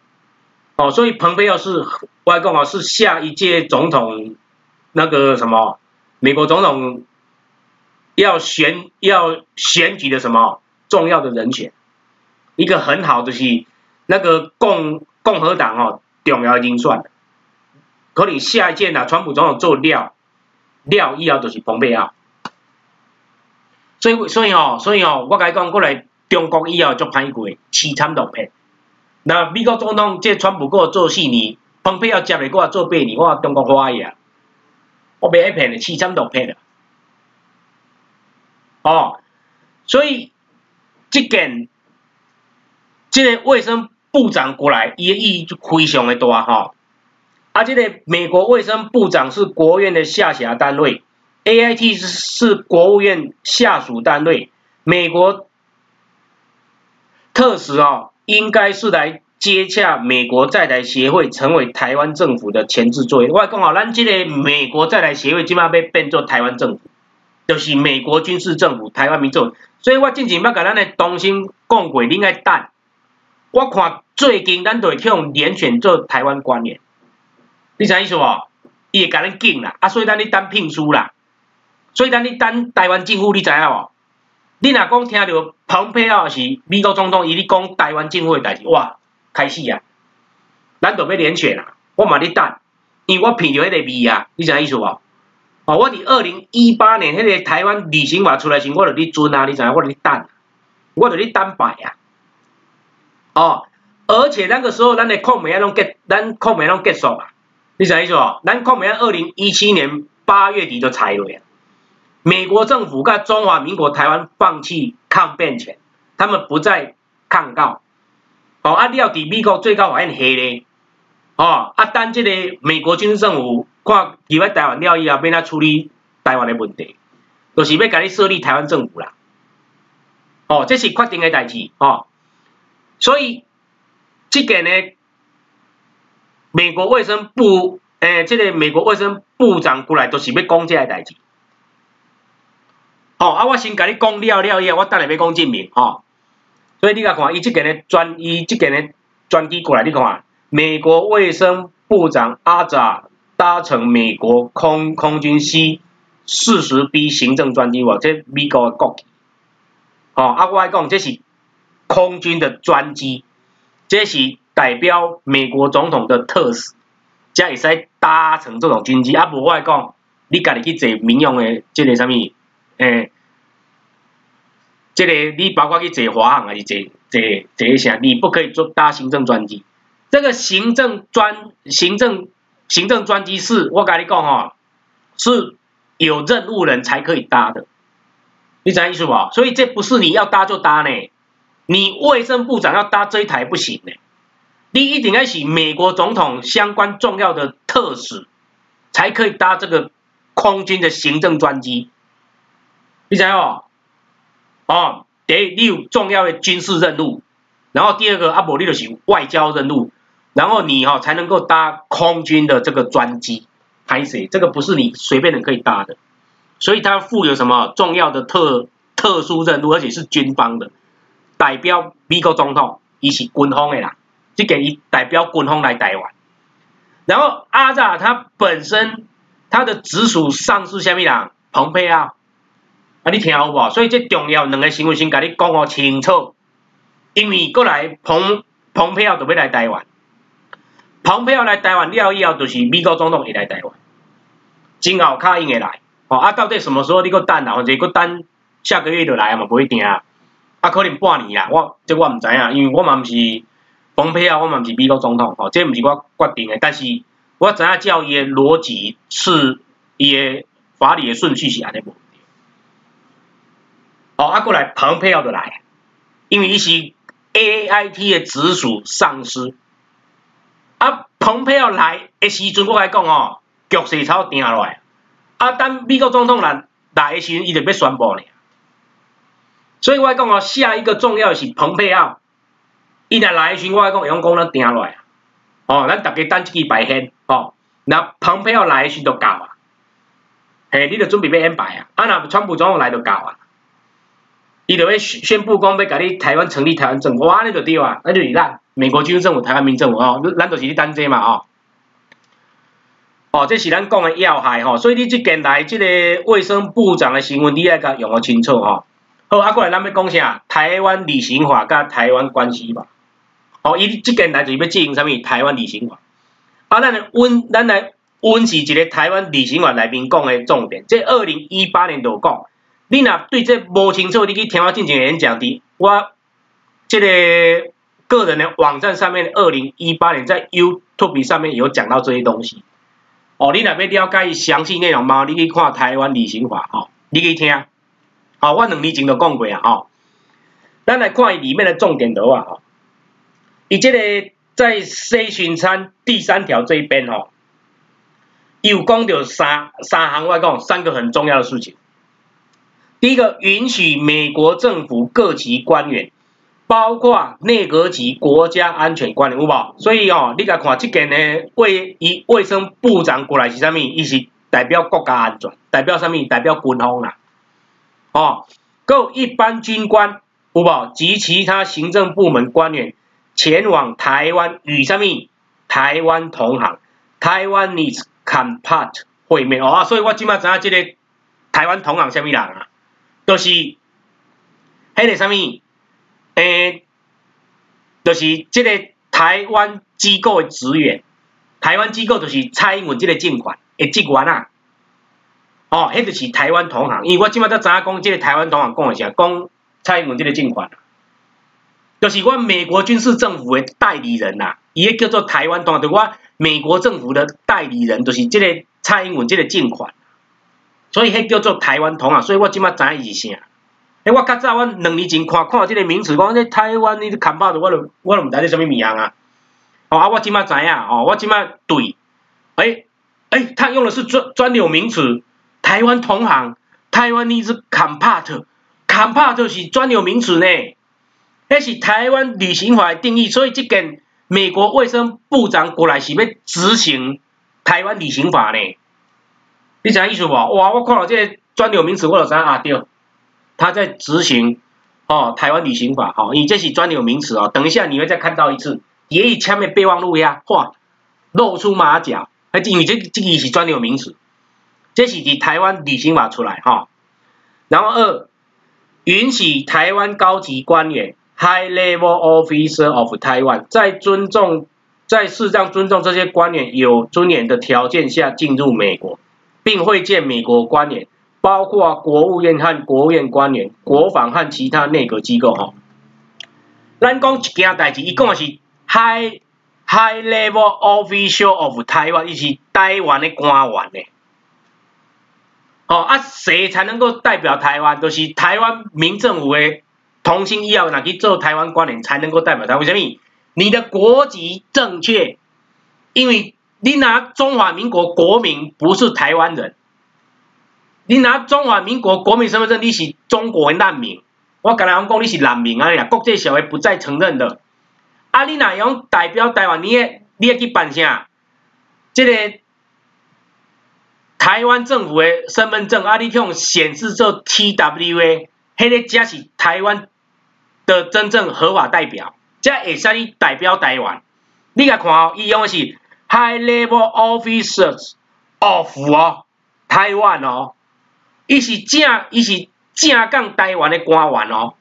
Speaker 1: 哦，所以蓬佩奥是外公啊，是下一届总统那个什么美国总统要选要选举的什么重要的人选，一个很好的是那个共共和党哦重要人选。可能下一届呐，川普总统做料料以后就是蓬佩奥，所以所以哦，所以哦，我甲你讲过来，中国以后就歹过，凄惨落魄。那美国总统即川普过做四年，蓬佩奥接来过做八年，我中国欢喜啊，我袂爱片的凄惨落魄的。哦，所以这件这个卫生部长过来，伊意义就非常的大哈。啊，这个美国卫生部长是国务院的下辖单位，A I T 是是国务院下属单位，美国特使哦，应该是来接洽美国在台协会，成为台湾政府的前置作业。我讲好，咱这个美国在台协会即马被变做台湾政府，就是美国军事政府，台湾民众。所以我之前要甲咱的东兴讲过，你应该等。我看最近咱会去用连选做台湾官员。你啥意思无？伊会甲咱紧啦，啊，所以咱咧等聘书啦，所以咱咧等台湾政府，你知影无？你若讲听到蓬佩奥是美国总统伊咧讲台湾政府诶代志，哇，开始啊！咱着要连选啊！我嘛咧等，因为我闻着迄个味啊，你知影意思无？哦，我伫二零一八年迄个台湾旅行法出来时，我着咧准啊，你知影？我着咧等，我着咧等摆啊！哦，而且那个时候咱的抗美啊拢结，咱抗美拢结束啦，你知影意思哦？咱抗美啊二零一七年八月底就裁落啊。美国政府跟中华民国台湾放弃抗辩权，他们不再抗告。哦，啊，你要伫美国最高法院黑咧，哦，啊，等这个美国军事政府看入来台湾了以后，要怎处理台湾的问题，就是要甲你设立台湾政府啦。哦，这是确定的代志，哦，所以这个呢，美国卫生部诶，这个美国卫生部长过来，都是要讲这个代志。哦，啊，我先甲你讲了了以后，我等下要讲证明，吼。所以你甲看，伊即个呢专，伊即个呢专机过来，你看，美国卫生部长阿扎搭乘美国空空军 C 四十 B 行政专机，哇，这美国的国旗。哦，啊，我来讲，这是空军的专机，这是代表美国总统的特使，才会使搭乘这种军机。啊，无我讲，你家己去坐民用的即个啥物？诶，这个你包括去坐华航还是坐坐坐啥，你不可以坐搭行政专机。这个行政专行政行政专机是我跟你讲哈，是有任务人才可以搭的，你知意思不？所以这不是你要搭就搭呢，你卫生部长要搭这一台不行呢，你一定要是美国总统相关重要的特使才可以搭这个空军的行政专机。你知哦，哦，第一你有重要的军事任务，然后第二个阿伯利的是外交任务，然后你哈才能够搭空军的这个专机，拍摄这个不是你随便的可以搭的，所以它负有什么重要的特特殊任务，而且是军方的，代表美国总统，伊是军方的啦，即个伊代表军方来台湾，然后阿扎他本身他的直属上司虾米人，蓬佩奥。啊，你听好无？所以这重要两个新闻先甲你讲好清楚。因为过来蓬蓬佩奥就要来台湾，蓬佩奥来台湾了以后，就是美国总统会来台湾，今后卡应会来。哦，啊，到底什么时候你搁等啊？或者搁等下个月就来嘛？不一定啊。啊，可能半年啊。我这我毋知影，因为我嘛毋是蓬佩奥，我嘛毋是美国总统。哦，这毋是我决定的，但是我知影教伊诶逻辑是伊诶法理诶顺序是安尼无。哦，啊，过来蓬佩奥就来，因为伊是 A I T 的直属上司。啊，蓬佩奥来的时阵，我来讲哦，局势差定落来。啊，等美国总统来来的时阵，伊就要宣布咧。所以我讲哦，下一个重要的是蓬佩奥，伊若来的时，我讲会用讲咱定落来。哦，咱大家等一支排线，哦，那蓬佩奥来的时就到啊。嘿，你著准备要安排啊。啊，若川普总统来就到啊。伊就要宣布讲要甲你台湾成立台湾政府，哇，你就对啊，那就是咱美国军事政府、台湾民政府哦，咱就是你等这嘛哦。哦，这是咱讲的要害吼，所以你即件来即个卫生部长的新闻，你爱甲用个清楚吼。好，啊过来咱要讲啥？台湾旅行法甲台湾关系法。哦，伊即件来就是要进行啥物？台湾旅行法。啊，咱来温，咱来温是一个台湾旅行法内面讲的重点。这二零一八年就讲。你若对这无清楚，你去听我进前演讲的，我这个个人的网站上面，二零一八年在 YouTube 上面有讲到这些东西。哦，你若要了解详细内容吗？你去看台湾旅行法，哦，你去听。好，我两年前就讲过啊，哦。咱来看里面的重点的话，哦，以这个在 C 巡餐第三条这一边，哦，有讲到三三行，外讲三个很重要的事情。第一个，允许美国政府各级官员，包括内阁级国家安全官员，有无？所以哦，你甲看这件呢，卫以卫生部长过来是啥物？伊是代表国家安全，代表啥物？代表军方啦。哦，够一般军官，有无？及其他行政部门官员前往台湾与啥物？台湾同行，台湾 e s compart 会面哦。所以我即马知影这个台湾同行啥物人啊？就是迄个啥物？诶，就是这个台湾机构的职员，台湾机构就是蔡英文即个政权的职员啊。哦，迄就是台湾同行，因为我即摆才知影讲，即个台湾同行讲的啥？讲蔡英文即个政权，就是我美国军事政府的代理人呐，伊个叫做台湾同行，就我美国政府的代理人，就是即个蔡英文即个政权，所以迄叫做台湾同行，所以我即摆知影伊是啥。诶，我较早我两年前看看即个名词，讲这台湾你看报的，我都我都毋知这啥物物样啊。哦，啊，我即摆知影，哦，我即摆对，诶诶，他用的是专专有名词。台湾同行，台湾呢是 compart，compart 是专有名词呢，那是台湾旅行法的定义，所以这件美国卫生部长过来是要执行台湾旅行法呢，你知影意思无？哇，我看到这专有名词，我就知啊对，他在执行哦台湾旅行法，哦，你这是专有名词哦，等一下你会再看到一次，也以前面备忘录呀，哇，露出马脚，还因为这这个是专有名词。这是以台湾旅行法出来哈，然后二允许台湾高级官员 （High Level Officer of Taiwan） 在尊重在适当尊重这些官员有尊严的条件下进入美国，并会见美国官员，包括国务院和国务院官员、国防和其他内阁机构哈。咱讲一件代志，伊讲的是 High High Level Official of Taiwan，伊是台湾的官员呢。哦啊，谁才能够代表台湾？都是台湾民政府的同心医药哪去做台湾官员才能够代表他？为什么？你的国籍正确，因为你拿中华民国国民不是台湾人，你拿中华民国国民身份证，你是中国的难民。我刚才讲你是难民啊，国际社会不再承认的。啊，你哪样代表台湾？你也你也去办啥？这个。台湾政府的身份证，啊，你用显示做 TWA，迄个才是台湾的真正合法代表，才会使你代表台湾。你甲看哦，伊用的是 High Level Officers of 哦，台湾哦，伊是正，伊是正港台湾的官员哦。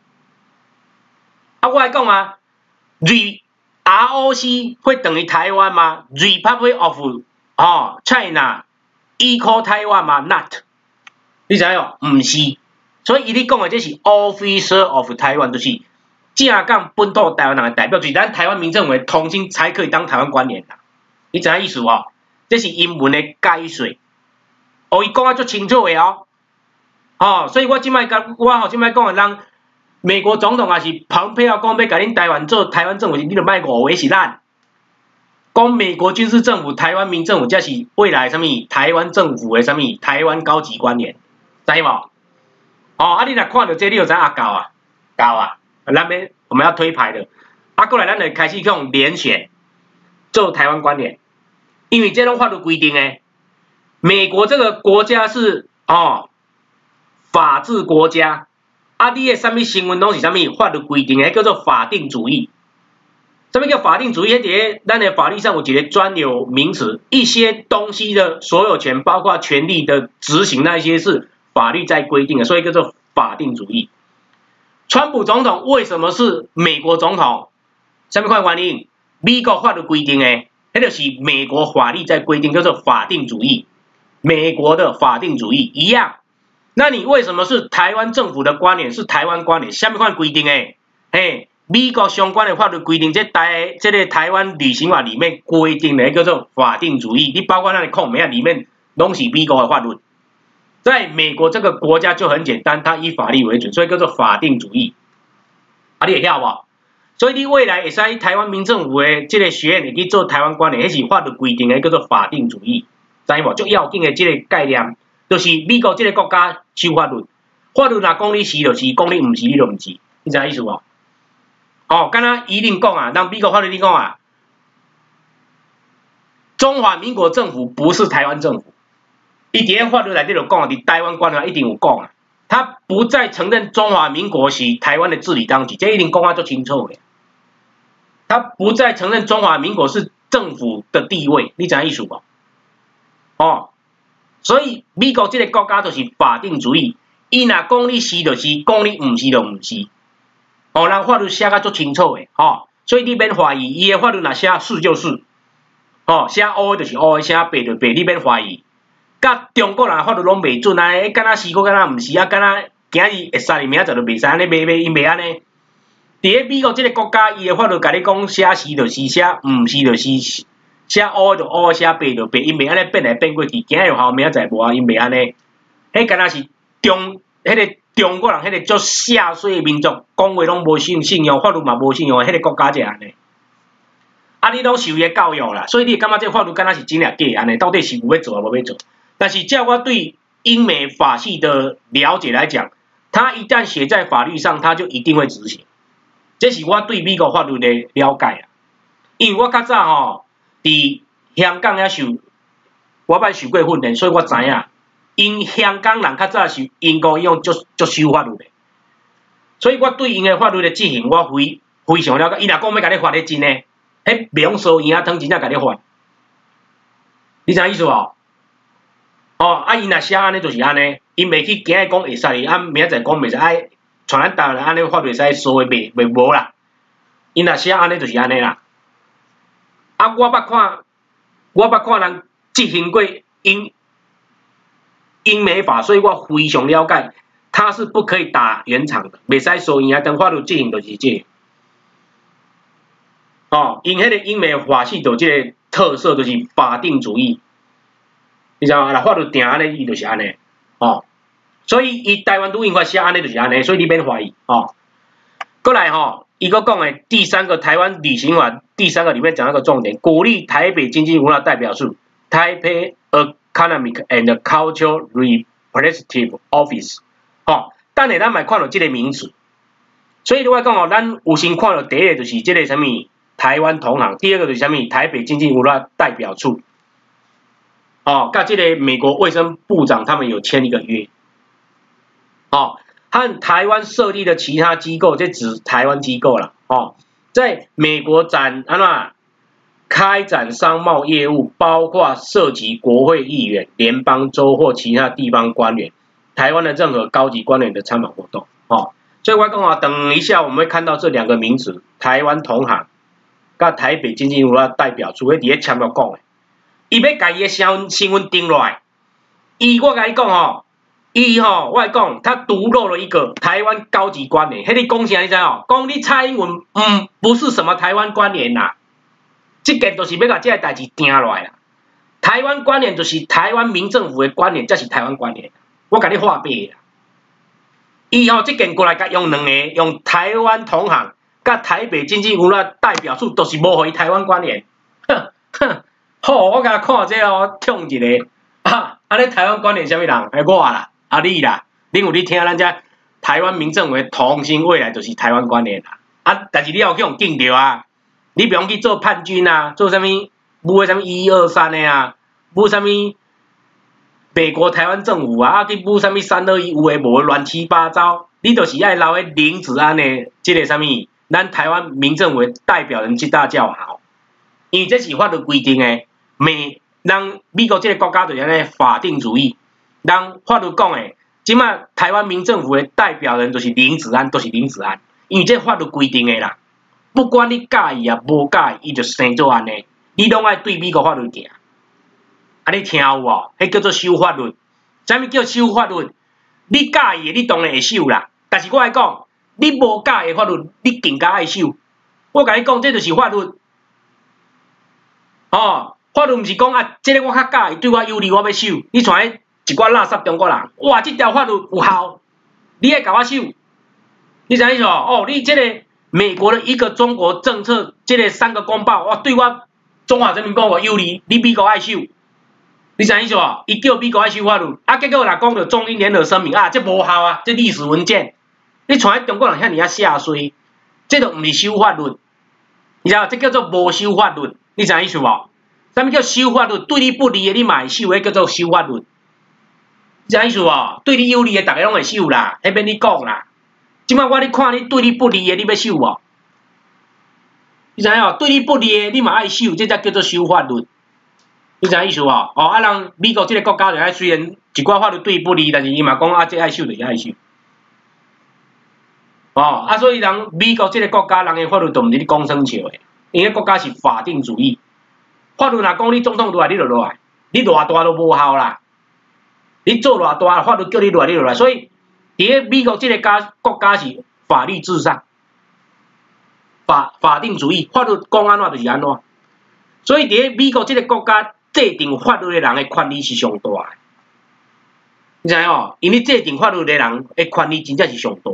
Speaker 1: 啊，我来讲啊，ROC 会等于台湾吗？Republic of 哦，China。Equal Taiwan 嘛？Not，你知影？毋是，所以伊咧讲的这是 Officer of Taiwan，就是正港本土台湾人的代表，就是咱台湾民政府通行才可以当台湾官员啦。你知影意思无？这是英文的解说，哦，伊讲啊足清楚的哦。哦，所以我即摆甲我吼即摆讲的人，美国总统也是蓬佩奥讲要甲恁台湾做台湾政府，你著莫误会是咱。讲美国军事政府、台湾民政府，才是未来什么？台湾政府的什么？台湾高级官员，知无？哦，啊，你若看到这，你就知阿高啊，高啊，那边我们要推牌的，啊，过来咱就开始用连选做台湾官员，因为这种法律规定诶，美国这个国家是哦法治国家，啊，你诶什么新闻拢是什么法律规定诶，叫做法定主义。什么叫法定主义？在咱的法律上有一个专有名词，一些东西的所有权，包括权利的执行，那些是法律在规定的，所以叫做法定主义。川普总统为什么是美国总统？下面块原因？美国法律规定诶，那就是美国法律在规定，叫做法定主义。美国的法定主义一样。那你为什么是台湾政府的观点？是台湾观点？下面块规定诶？嘿。美国相关的法律规定，这台这个台湾旅行法里面规定的叫做法定主义，你包括那里空名里面拢是美国的法律。在美国这个国家就很简单，它以法律为准，所以叫做法定主义。啊，你会晓无？所以你未来会使台湾民政府的这个学院去做台湾官员，迄是法律规定的叫做法定主义，知无？最要紧的这个概念，就是美国这个国家修法律，法律若讲你是就是，讲你毋是你就毋是，你知影意思无？哦，刚刚一定讲啊，让美国法律你讲啊，中华民国政府不是台湾政府，一点法律来这种讲，你台湾官员一定有讲啊，他不再承认中华民国是台湾的治理当局，这一定讲啊就清楚的，他不再承认中华民国是政府的地位，你讲意思不？哦，所以美国这个国家就是法定主义，伊若讲你是就是，讲你唔是就唔是。哦，咱法律写甲足清楚诶，吼，所以你免怀疑，伊诶法律若写是就是，吼，写乌就是乌，写白就白，你免怀疑。甲中国人法律拢袂准啊，敢若是个敢若毋是啊，敢若今日会使你，明仔载就袂使安尼，袂袂因袂安尼。伫咧美国即个国家，伊诶法律甲你讲写是就是写，毋是就是写乌就乌，写白就白，因袂安尼变来变过去，今日有效，明仔载无啊，因袂安尼。迄敢若是中，迄个中国人，迄个足下水诶民族，讲话拢无信信用，法律嘛无信用，迄个国家就安尼。啊，你拢受伊教育啦，所以你感觉即个法律敢若是真诶假安尼，到底是有要做啊，无要做？但是，照我对英美法系的了解来讲，他一旦写在法律上，他就一定会执行。这是我对美国法律的了解啊。因为我较早吼，伫香港遐受，我捌受过训练，所以我知影。因香港人较早是英国用足足修法律的，所以我对因的法律的执行，我非非常了解。伊若讲要甲你发咧真诶，迄袂用收银啊，汤真正甲你发。你知影意思无？哦，啊，伊若写安尼就是安尼，伊袂去今日讲会使，啊，明仔载讲袂使，哎，传咱台湾安尼法袂使说诶，袂袂无啦。伊若写安尼就是安尼啦。啊，我捌看，我捌看人执行过因英美法，所以我非常了解，他是不可以打圆场的，袂使说伊啊，等法律进行就是这。哦，因迄个英美法系有即个特色，就是法定主义。你知道吗？法律定安尼，伊就是安尼，哦，所以伊台湾都应该写安尼就是安尼，所以你免怀疑，哦。过来吼，伊个讲诶第三个台湾旅行法，第三个里面讲一个重点，鼓励台北经济文化代表处台北呃 Economic and Cultural Representative Office，哦，等下咱咪看到即个名词，所以如果讲哦，咱有先看到第一个就是即个什么台湾同行，第二个就是什么台北经济文化代表处。哦，甲这个美国卫生部长他们有签一个约，哦，和台湾设立的其他机构，这指台湾机构了，哦，在美国展安怎开展商贸业务，包括涉及国会议员、联邦州或其他地方官员，台湾的任何高级官员的参访活动，哦，所以我讲啊，等一下我们会看到这两个名词，台湾同行，甲台北经济文化代表处，会伫咧签约讲的。伊要家己诶身身份定落来，伊我甲你讲吼，伊吼我来讲，他独漏了一个台湾高级官员，迄个讲啥你知哦？讲你蔡英文嗯不是什么台湾官员呐，即件就是要甲即个代志定落来啦。台湾观念就是台湾民政府诶观念，才是台湾观念。我甲你画白啦，伊吼即件过来甲用两个，用台湾同行，甲台北经济文化代表处，都是无互伊台湾观念，哼哼。好，我甲看这哦，听一个，啊，啊，你台湾观念啥物人？哎，我啦，啊你啦，恁有咧听咱遮台湾民政为同心未来就是台湾观念啦，啊，但是你要去用敬着啊，你不用去做叛军啊，做啥物，舞啥物一二三的啊，舞啥物美国台湾政府啊，啊去舞啥物三二一有诶无乱七八糟，你就是爱留诶林子安的即个啥物，咱台湾民政为代表人即大叫好，因为这是法律规定诶。美，咱美国即个国家就是安尼法定主义，咱法律讲诶，即卖台湾民政府诶代表人就是林子安，都是林子安，因为这法律规定诶啦，不管你介意啊，无介意，伊就生做安尼，你拢爱对美国法律行。啊，你听有无？迄叫做修法律。啥物叫修法律？你介意，你当然会修啦。但是我来讲，你无介意法律，你更加爱修。我甲你讲，这就是法律。哦。法律毋是讲啊，即个我较介意，对我有利，我要收。你像迄一寡垃圾中国人，哇，即条法律有效，你爱甲我收。你啥意思哦？哦，你即个美国的一个中国政策，即个三个公报，哇，对我中华人民共和国有利，你美国爱收。你啥意思哦？伊叫美国爱收法律，啊，结果若讲着中英联合声明啊，这无效啊，这历史文件。你传中国人遐尔啊下水，这都毋是修法律，你知道？这叫做无修法律，你啥意思无？啥物叫修法律？对你不利的，你嘛会修，迄叫做修法律。啥意思无？对你有利的，逐个拢会修啦，迄免你讲啦。即摆我咧看你对你不利的，你要修无？你知影哦？对你不利的，你嘛爱修，这才叫做修法律。你知影意思无？哦，啊，人美国即个国家就爱虽然一寡法律对伊不利，但是伊嘛讲啊，这爱修就是爱修。哦，啊，所以人美国这个国家人的法律都毋是你讲生笑的，因为国家是法定主义，法律若讲你总统落来，你就落来，你偌大都无效啦。你做偌大法律叫你落来，你落来。所以，伫咧美国这个家国家是法律至上，法法定主义，法律讲安怎就是安怎。所以，伫咧美国这个国家制定法律的人的权利是上大的。你知影哦？因为制定法律的人的权利真正是上大。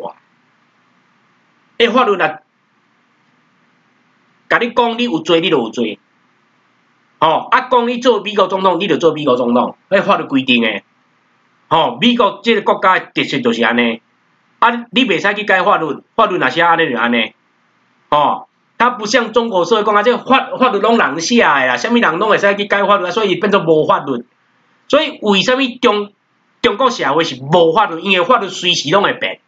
Speaker 1: 诶，法律若甲你讲你有罪，你就有罪。哦，啊，讲你做美国总统，你就做美国总统。诶，法律规定诶。吼，美国即个国家特色就是安尼。啊，你袂使去改法律，法律若是安尼就安尼。吼，它不像中国社会讲啊，即法法律拢人写诶啦，啥物人拢会使去改法律，所以变做无法律。所以为虾物中中国社会是无法律？因为法律随时拢会变，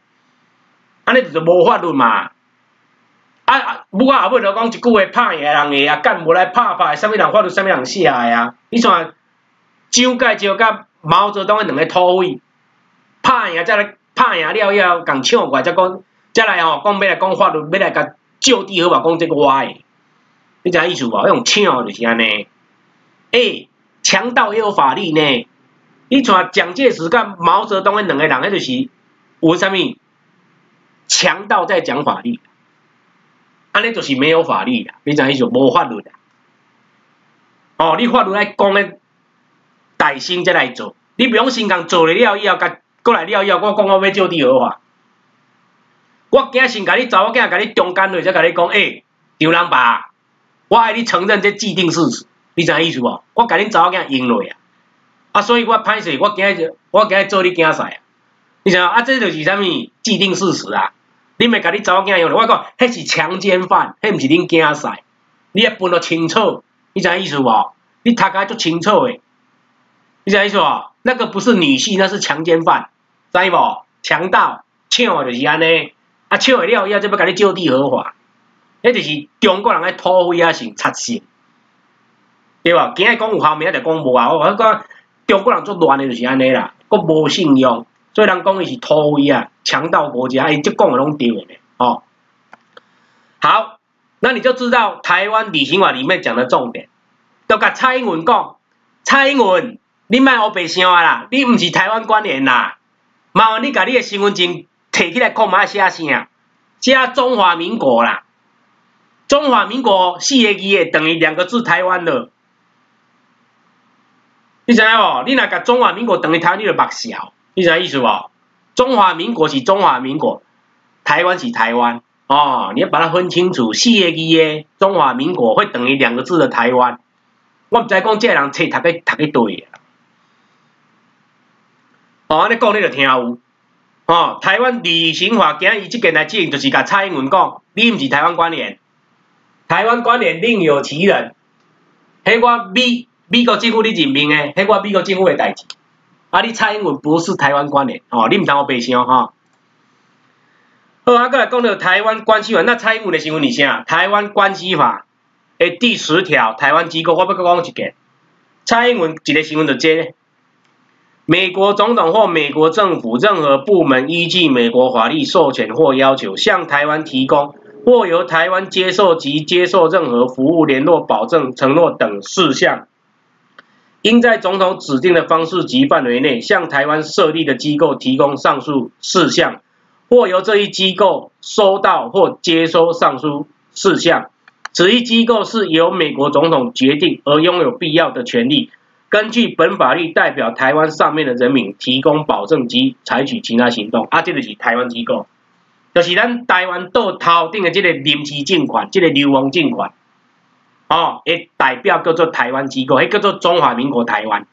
Speaker 1: 安尼就是无法律嘛。啊，母仔后尾就讲一句话，拍赢人个啊，干无来拍拍，啥物人法律，啥物人写个啊？你像蒋介石甲毛泽东两个土匪，拍赢才来拍赢了以后，共抢过来才讲，才来吼讲要来讲法律，要来甲就地合法讲这个话诶，你知影意思无？迄种抢就是安尼。诶，强盗也有法律呢。你像蒋介石甲毛泽东诶两个人，迄就是为虾物？强盗在讲法律，安尼就是没有法律啦。你知影意思？无法律啦。哦，你法律来讲诶。大心才来做，你不用先共做了了以后，甲过来了以后，我讲我要就地合法。我惊先甲你查某囝，甲你中间落，才甲你讲，诶，张人吧，我爱你承认这既定事实，你知影意思无？我甲恁查某囝应落啊，啊，所以我歹势，我惊就我惊做你囝婿啊，你知影啊？这就是啥物既定事实啊？你咪甲你查某囝用落，我讲，迄是强奸犯，迄毋是恁囝婿，你要分得清楚，你知影意思无？你读甲足清楚诶。你知意思？那个不是女婿，那是强奸犯，知无？强盗抢的就是安尼，啊抢了了以后，就要甲你就地合法，迄就是中国人诶土匪啊，是贼性，对吧？今日讲有效，明仔就讲无啊。我讲中国人做乱的就是安尼啦，佫无信用，所以人讲伊是土匪啊，强盗国家，伊即讲的拢对的哦。好，那你就知道台湾旅行法里面讲的重点，都甲蔡英文讲，蔡英文。你莫黑白相啊啦！你毋是台湾官员啦，麻烦你甲你诶身份证摕起来看卖写啥？写中华民国啦！中华民国四个字诶，等于两个字台湾了。你知影无？你若甲中华民国等于台湾，你就目笑。你知影意思无？中华民国是中华民国，台湾是台湾。哦，你要把它分清楚，四个字诶，中华民国会等于两个字的台湾。我毋知讲这人册读个读个对。哦，安尼讲你就听有，哦，台湾旅行法今日伊即件来证，就是甲蔡英文讲，你毋是台湾官员，台湾官员另有其人，迄我美美国政府你任命诶，迄我美国政府诶代志，啊，你蔡英文不是台湾官员，哦，你毋通我白相吼。好，啊，过来讲到台湾关系法，那蔡英文诶新闻是啥？台湾关系法诶第十条，台湾机构，我要佮讲一件，蔡英文一个新闻就这。美国总统或美国政府任何部门依据美国法律授权或要求，向台湾提供或由台湾接受及接受任何服务、联络、保证、承诺等事项，应在总统指定的方式及范围内，向台湾设立的机构提供上述事项，或由这一机构收到或接收上述事项。此一机构是由美国总统决定而拥有必要的权利。根据本法律，代表台湾上面的人民提供保证及采取其他行动，啊，这就是台湾机构，就是咱台湾岛头顶的这个临时政权，这个流亡政权，哦，诶，代表叫做台湾机构，迄叫做中华民国台湾，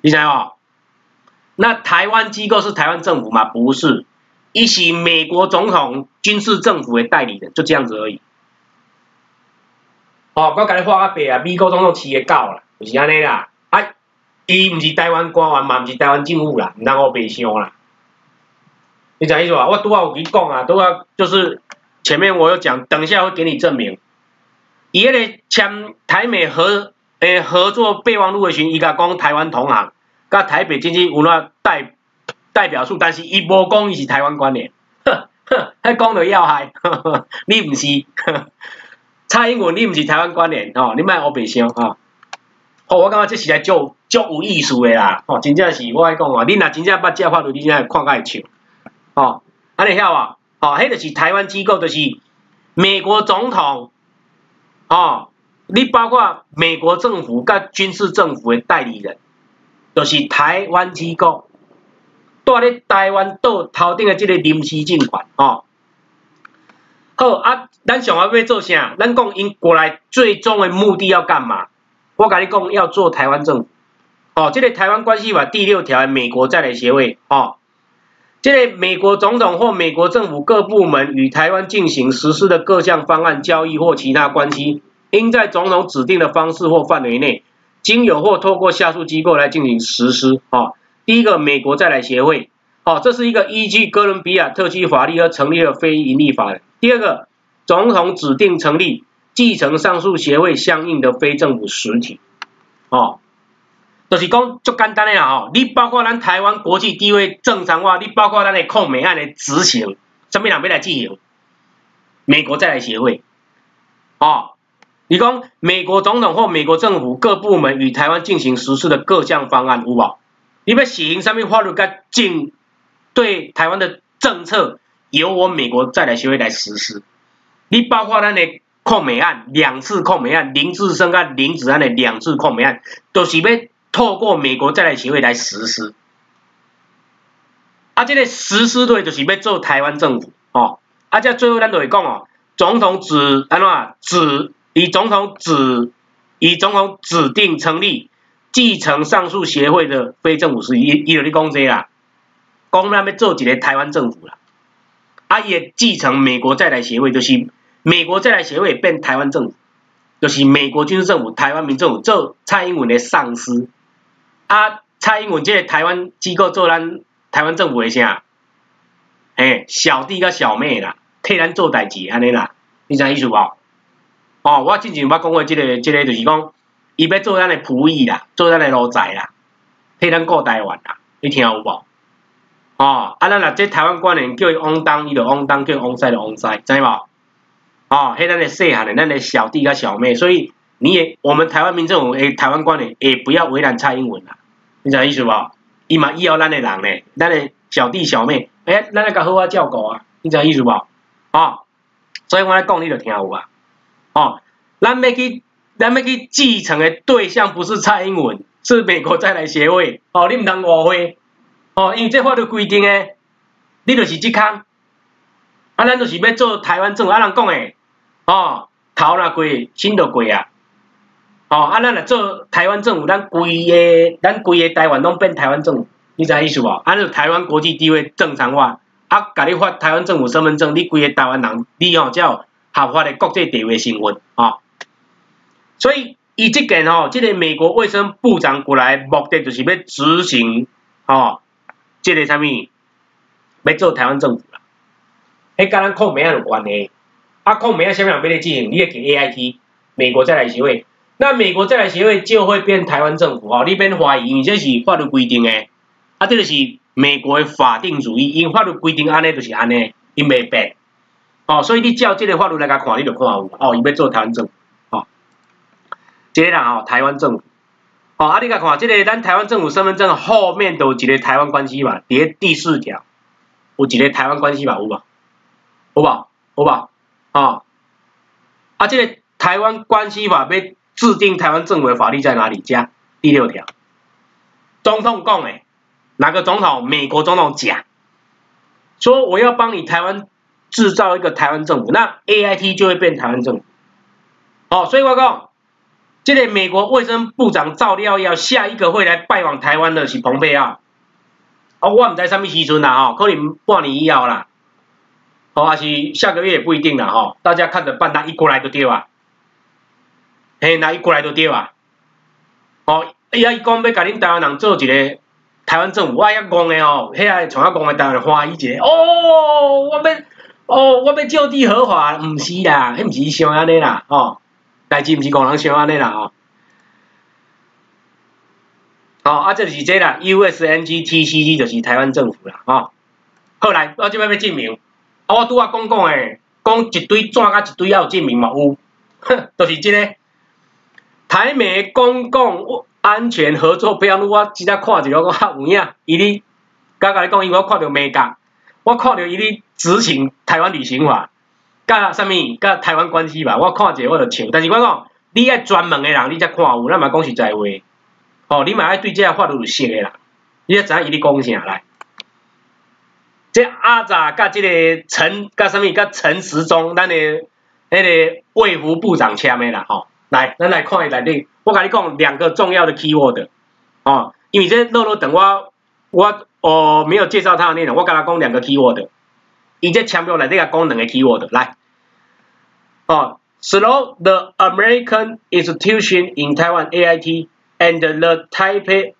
Speaker 1: 你知哦？那台湾机构是台湾政府吗？不是，伊是美国总统军事政府的代理人，就这样子而已。哦，我甲你画个白啊，美国总统饲的狗啦，就是安尼啦。伊毋是台湾官员嘛，毋是台湾政府啦，毋通我白相啦。你讲意思吧？我拄仔有去讲啊，拄仔就是前面我有讲，等一下会给你证明。伊迄个签台美合诶合作备忘录诶时，伊甲讲台湾同行，甲台北经济有那代代表处，但是伊无讲伊是台湾官员，哼，迄讲着要害，你毋是，蔡英文你毋是台湾官员吼，你莫黑白相吼。好，我感觉这是来足足有意思诶啦，吼，真正是我爱讲啊，你若真正捌遮法律，你真看甲会笑，吼，安尼晓啊？吼，迄著是台湾机构，就是美国总统，吼，你包括美国政府甲军事政府诶代理人，就是台湾机构。住咧台湾岛头顶诶即个临时政权，吼，好啊，咱想要要做啥？咱讲因过来最终诶目的要干嘛？我甲你讲，要做台湾政府，哦，这个台湾关系法第六条，美国再来协会，哦，这个美国总统或美国政府各部门与台湾进行实施的各项方案、交易或其他关系，应在总统指定的方式或范围内，经有或透过下述机构来进行实施，哦。第一个，美国再来协会，好，这是一个依据哥伦比亚特区法律而成立的非营利法人。第二个，总统指定成立继承上述协会相应的非政府实体，哦，就是讲足简单的啊，吼，你包括咱台湾国际地位正常化，你包括咱的控美案的执行，什么人要来执行？美国再来协会，哦，你讲美国总统或美国政府各部门与台湾进行实施的各项方案，有无？你要实行上面法律甲进对台湾的政策，由我美国再来协会来实施。你包括咱的控美案，两次控美案，林志升案、林子安的两次控美案，都是要透过美国再来协会来实施。啊，这个实施对就是要做台湾政府哦。啊，这最后咱就会讲哦，总统指安怎指以总统指以总统指定成立。继承上述协会的非政府事业，伊伊就咧讲这啦，讲咱要做一个台湾政府啦，啊，也继承美国再来协会，就是美国再来协会变台湾政府，就是美国军事政府、台湾民政府做蔡英文的上司，啊，蔡英文这个台湾机构做咱台湾政府的啥？嘿，小弟甲小妹啦，替咱做代志安尼啦，你知意思无？哦，我之前捌讲过这个，这个就是讲。伊要做咱的仆役啦，做咱的奴才啦，替咱顾台湾啦，你听有无？哦，啊，咱若这台湾官员叫伊往东，伊就往东；叫伊往西就往西，知无？哦，迄咱的细汉的，咱的小弟甲小妹，所以你也，我们台湾民众诶，台湾官员也不要为难蔡英文啦，你知影意思无？伊嘛以后咱的人呢，咱的小弟小妹，诶，咱来甲好好照顾啊，你知影意思无？哦，所以我来讲，你就听有啊，哦，咱要去。咱要去继承的对象不是蔡英文，是美国再来协会。哦，你毋通误会。哦，因为这法律规定诶，你就是即空。啊，咱就是要做台湾政府，啊人讲诶，哦，头若过，心就过啊。哦，啊咱来做台湾政府，咱规个，咱规个台湾拢变台湾政府，你知影意思无？啊，就台湾国际地位正常化，啊，甲你发台湾政府身份证，你规个台湾人，你哦才有合法的国际地位身份，哦。所以，伊即件吼，这个美国卫生部长过来，目的就是要执行吼，这个啥物，要做台湾政府啦。迄甲咱控美案有关系，啊，控美案下面人要来执行，你要给 A I T，美国再来协会，那美国再来协会就会变台湾政府哦，你免怀疑，这是法律规定诶，啊，这个是美国的法定主义，因法律规定安尼就是安尼，因未变，哦，所以你照这个法律来甲看，你就看有，哦，伊要做台湾政府。这个人哦，台湾政府，哦，啊，你甲看，这个咱台湾政府身份证后面都有一个台湾关系法，伫第四条有一个台湾关系法，有无？有无？有无？哦，啊，这个台湾关系法要制定台湾政府的法律在哪里？加第六条，总统讲诶，哪个总统？美国总统讲，说我要帮你台湾制造一个台湾政府，那 A I T 就会变台湾政府，哦，所以我讲。这个美国卫生部长照料要下一个会来拜访台湾的是蓬佩奥，哦，我唔知什么时阵啦，吼，可能半年以后啦，哦，还是下个月也不一定啦，吼，大家看着办，他一过来就对啊，嘿，那伊过来就对啊，哦，哎呀，伊讲要甲恁台湾人做一个台湾政府，我遐讲的吼，遐个从遐讲诶台湾人欢喜一个，哦，我要，哦，我要就地合法，毋是啦，迄毋是伊想安尼啦，哦。代志毋是讲人想安尼啦吼，哦啊，这就是这啦，USNG TCG 就是台湾政府啦，吼，后来我即摆要证明，啊，我拄仔讲讲诶，讲一堆纸甲一堆要有证明嘛有，哼，就是即个台美公共安全合作标录，我即仔看一个我较有影，伊咧，甲甲你讲，因为我看到美国，我看到伊咧执行台湾旅行法，甲啥物，甲台湾关系吧，我看者我就笑，但是我讲，你爱专门诶人，你才看有，咱嘛讲实在话，哦，你嘛爱对即个法律有熟诶啦，你才知影伊咧讲啥来。这阿仔甲即个陈甲啥物甲陈时中，咱诶迄个卫福部长签的啦，吼，来，咱来看伊内底，我甲你讲两个重要的 keyword，哦，因为这乐乐等我，我哦没有介绍他的内容，我甲他讲两个 keyword，伊这强调内底甲讲两个 keyword，来，哦，slow the American institution in Taiwan AIT and the Taipei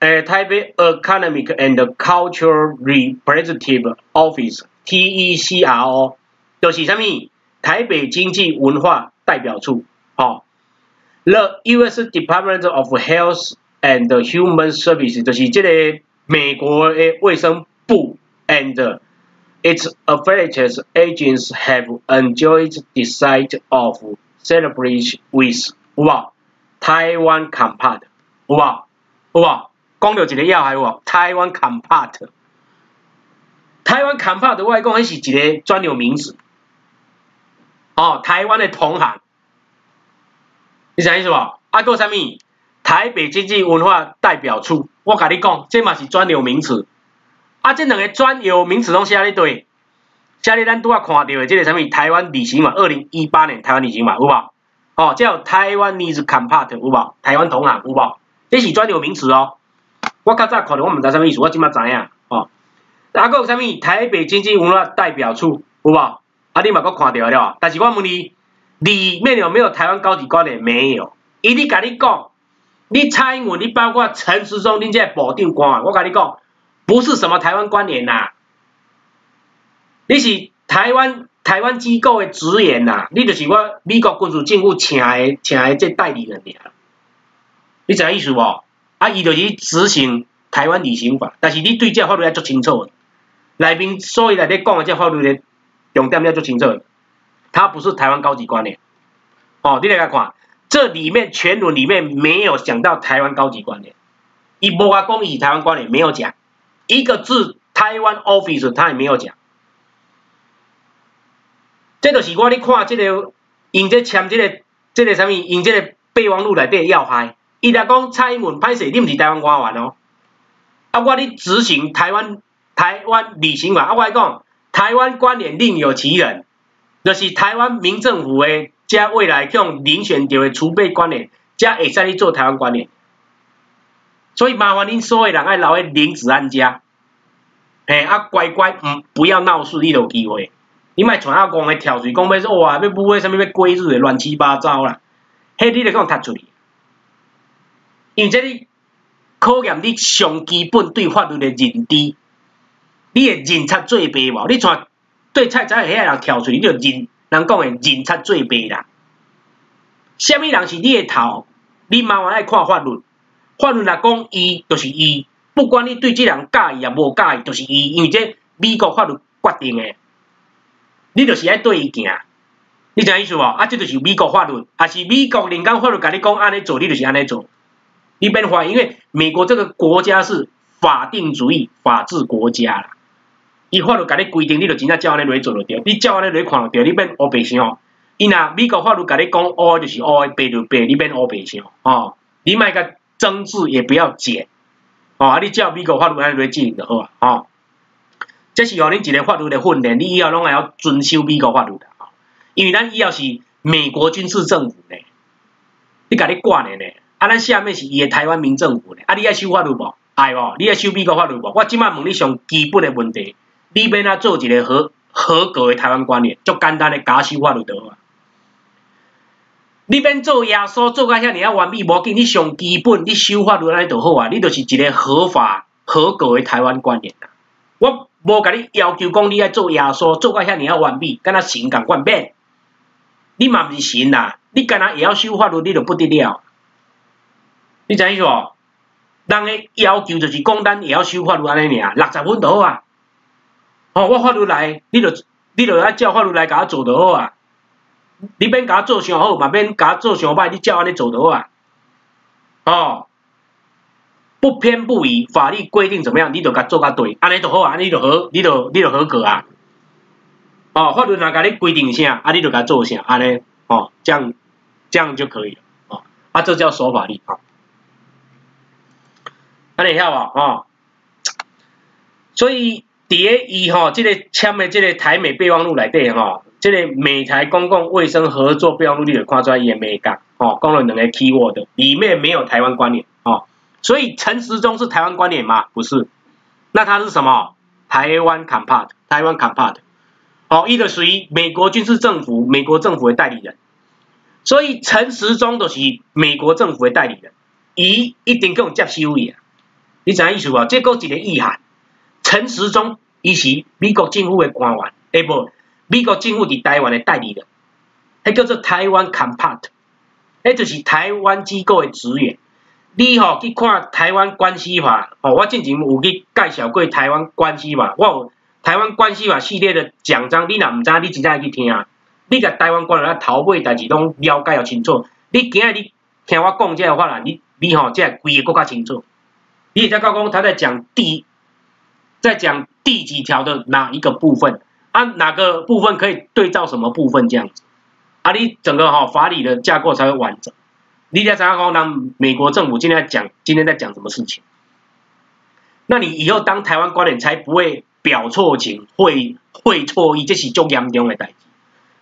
Speaker 1: Uh, Taipei Economic and Cultural Representative Office（TECRO） 就是什么？台北经济文化代表处。哦，The U.S. Department of Health and Human Services 就是这个美国的卫生部，and its affiliated agents have enjoyed the site of celebration with 有无？台湾 Compact 有无？有无？讲到一个要害有台湾 Compact，台湾 Compact 我讲迄是一个专有名词，哦，台湾的同行，你啥意思无？啊，个啥物？台北经济文化代表处，我甲你讲，这嘛是专有名词。啊，这两个专有名词拢写咧对，写咧咱拄啊看到的这个啥物？台湾旅行嘛，二零一八年台湾旅行嘛，有无？哦，叫台湾 News Compact，有无？台湾同行，有无？这是专有名词哦。我较早看到我毋知啥物意思，我即马知影，哦。啊，佫有啥物？台北经济文化代表处，有无？啊，你嘛佫看到了，但是我问你，里面有没有台湾高级官员？没有。伊咧甲你讲，你蔡英文，你包括陈时中，恁这保定官，我甲你讲，不是什么台湾官员呐，你是台湾台湾机构的职员呐，你就是我美国军事政府请的请的这代理人尔，你知影意思无？啊，伊就是执行台湾旅行法，但是你对这法律要足清楚的，内面所以内底讲的这法律的重点要足清楚的，他不是台湾高级官员，哦，你来看，这里面全文里面没有讲到台湾高级官员，伊无话讲伊是台湾官员，没有讲。一个字，台湾 office 他也没有讲，这就是我咧看这个用这签这个这个什么，用这个备忘录内底要害。伊来讲蔡英文拍摄，你毋是台湾官员哦。啊，我咧执行台湾台湾旅行法，啊，我来讲台湾官员另有其人，就是台湾民政府诶，加未来向遴选着诶储备官员，加会使去做台湾官员。所以麻烦恁所有人爱留喺林子安家，嘿，啊乖乖，唔不要闹事，你有机会。你莫像阿公诶跳水讲要说哇，要买什物要鬼日诶乱七八糟啦，迄你著讲踢出去。因为这里考验你上基本对法律诶认知，你会认出做弊无？你像对菜菜遐人跳出，你就认人讲的认出做弊啦。虾米人是你的头？你麻烦爱看法律，法律来讲，伊就是伊，不管你对这人介意也无介意，就是伊，因为这美国法律决定的，你就是爱对伊行。你知影意思无？啊，这就是美国法律，啊是美国人工法律，甲你讲安尼做，你就是安尼做。你免怀疑，因为美国这个国家是法定主义、法治国家。伊法律甲你规定，你就真正照安尼来做就对。你照安尼来看就对，你免乌白想。伊若美国法律甲你讲乌就是乌，白就白，你免乌白想。哦，你莫个争执，也不要剪。哦，啊，你照美国法律安尼来进行就好啊。哦，这是互恁一个法律的训练，你以后拢会要遵守美国法律的。因为咱以后是美国军事政府呢，你甲你管的呢。啊，咱下面是伊个台湾民政府咧，啊，你爱修法律无？爱无？你爱修美国法律无？我即摆问你上基本的问题，你要哪做一个合合格的台湾官员？足简单的假修法律就好啊。你免做耶稣做甲遐尔啊完美，无紧，你上基本你修法律安尼就好啊，你就是一个合法合格的台湾官员啊。我无甲你要求讲你爱做耶稣做甲遐尔啊完美，敢若神共款免？你嘛毋是神呐，你敢若会晓修法律，你就不得了。你知影意思无？人诶要求就是讲，咱会晓修法律安尼尔，六十分就好啊。哦，我法律来，你著你著爱照法律来甲我做就好啊。你免甲我做上好，嘛免甲我做上歹，你照安尼做就好啊。哦，不偏不倚，法律规定怎么样，你著甲做甲对，安尼就好啊，安尼就合，你著你著合格啊。哦，法律若甲你规定啥，啊，你著甲做啥，安尼，哦，这样这样就可以了，哦，啊，这叫守法律啊。安尼晓无？哦，所以伫咧伊吼，即个签的即个台美备忘录内底吼，即个美台公共卫生合作备忘录，你就看出来伊诶美感，吼，讲了两个 key word，里面没有台湾观点，哦，所以陈时中是台湾观点吗？不是，那他是什么？台湾 compart，台湾 compart，哦，伊个属于美国军事政府，美国政府的代理人，所以陈时中就是美国政府的代理人，伊一定用接收伊啊。你知影意思无？这个一个意涵。陈时中伊是美国政府的官员，诶无？美国政府伫台湾的代理人，迄叫做台湾 compart，迄就是台湾机构的职员。你吼去看台湾关系法，吼，我之前有去介绍过台湾关系法，我有台湾关系法系列的奖章，你若毋知，你真正去听啊。你甲台湾官员头尾代志拢了解要清楚。你今日你听我讲这话啦，你你吼这规个更较清楚。你在高工，他在讲第，在讲第几条的哪一个部分？啊，哪个部分可以对照什么部分这样子？啊，你整个哈法理的架构才会完整。你在讲高工，美国政府今天在讲，今天在讲什么事情？那你以后当台湾官员才不会表错情，会会错意，这是最严重的代志。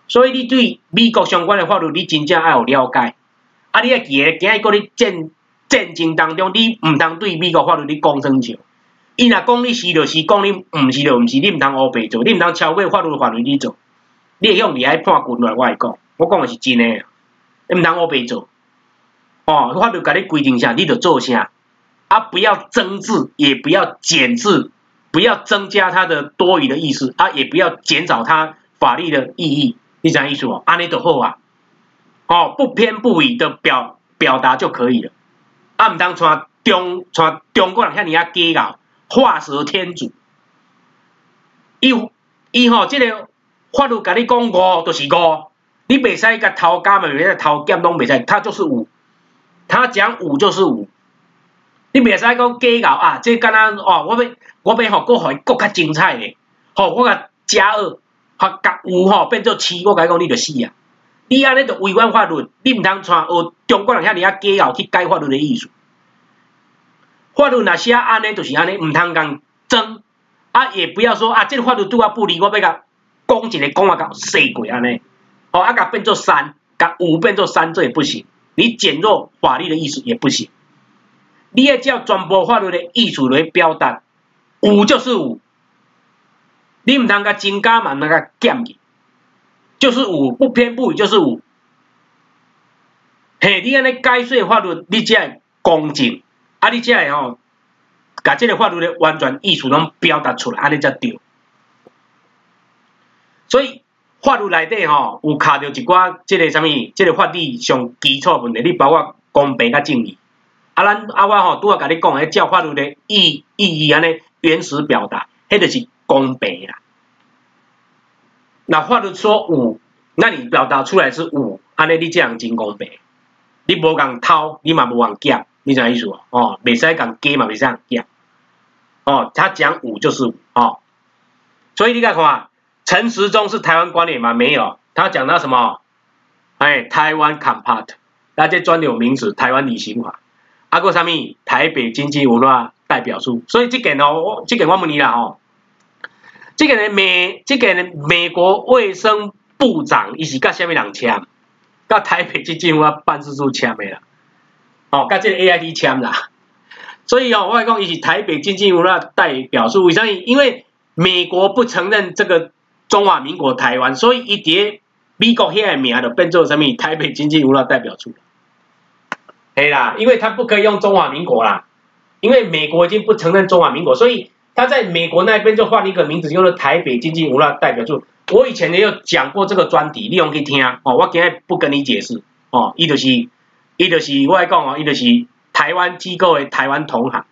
Speaker 1: 所以你对美国相关的法律，你真正要有了解。啊，你要记得，今日个你见。战争当中，你唔通对美国法律你讲生笑。伊若讲你是就是讲你毋是就毋是，你毋通乌白做，你毋通超过法律的法律你做。你会用你爱判军来我来讲，我讲的是真诶，你毋通乌白做。哦，法律甲你规定啥，你著做啥。啊，不要增字，也不要减字，不要增加它的多余的意思，啊，也不要减少它法律的意义。你怎意思哦？安尼著好啊。哦，不偏不倚的表表达就可以了。啊，毋通像中像中国人遐尔啊计较，画蛇添足。伊伊吼，即个法律甲你讲五，就是五。你袂使甲头加嘛，袂使头减拢袂使，他就是五。他讲五就是五。你袂使讲计较啊，即敢若哦，我要我要吼，佫互伊搁较精彩咧。吼，我甲加二，甲甲五吼变做七，我甲你讲你著死啊！你安尼就违反法律，你毋通像学中国人遐尔啊计较去改法律的意思。法律若写安尼就是安尼，毋通共争，啊也不要说啊，这个法律对我不利，我要甲讲一个讲啊甲细过安尼，哦啊甲变做三，甲五变做三，这也不行。你减弱法律的意思也不行。你要照全部法律的意思来表达，五就是五，你毋通甲增加嘛，那个减去。就是五，不偏不倚就是五。嘿，你安尼解释法律，你才会公正，啊，你才会吼，把这个法律的完全意思拢表达出来，安尼才对。所以法律内底吼有卡着一寡即个啥物，即个法律上基础问题，你包括公平甲正义。啊，咱啊我吼拄仔甲你讲诶，照法律的意意义安尼原始表达，迄就是公平啦。那法律说五，那你表达出来是五，安尼你这样真公平。你无共偷，你嘛无共减，你讲意思哦？哦，袂使共加嘛，袂使共减。哦，他讲五就是五哦。所以你看看，陈时中是台湾官员吗？没有，他讲到什么？哎，台湾 compart，那这专有名词，台湾旅行法。阿哥啥物？台北经济文化代表处。所以这件哦，这件我问你啦哦。这个人美，这个人美国卫生部长，伊是甲虾米人签？甲台北经济府办事处签的啦。哦，甲这个 A I D 签啦。所以哦，外公伊是台北经济府那代表处，为啥？因为美国不承认这个中华民国台湾，所以伊伫美国遐个名就变做什么？台北经济府那代表处。嘿啦，因为他不可以用中华民国啦，因为美国已经不承认中华民国，所以。他在美国那边就换了一个名字，叫做台北经济文化代表处。我以前也有讲过这个专题，利用可以听哦。我今天不跟你解释哦，伊就是伊就是我讲哦，伊就是台湾机构的台湾同行，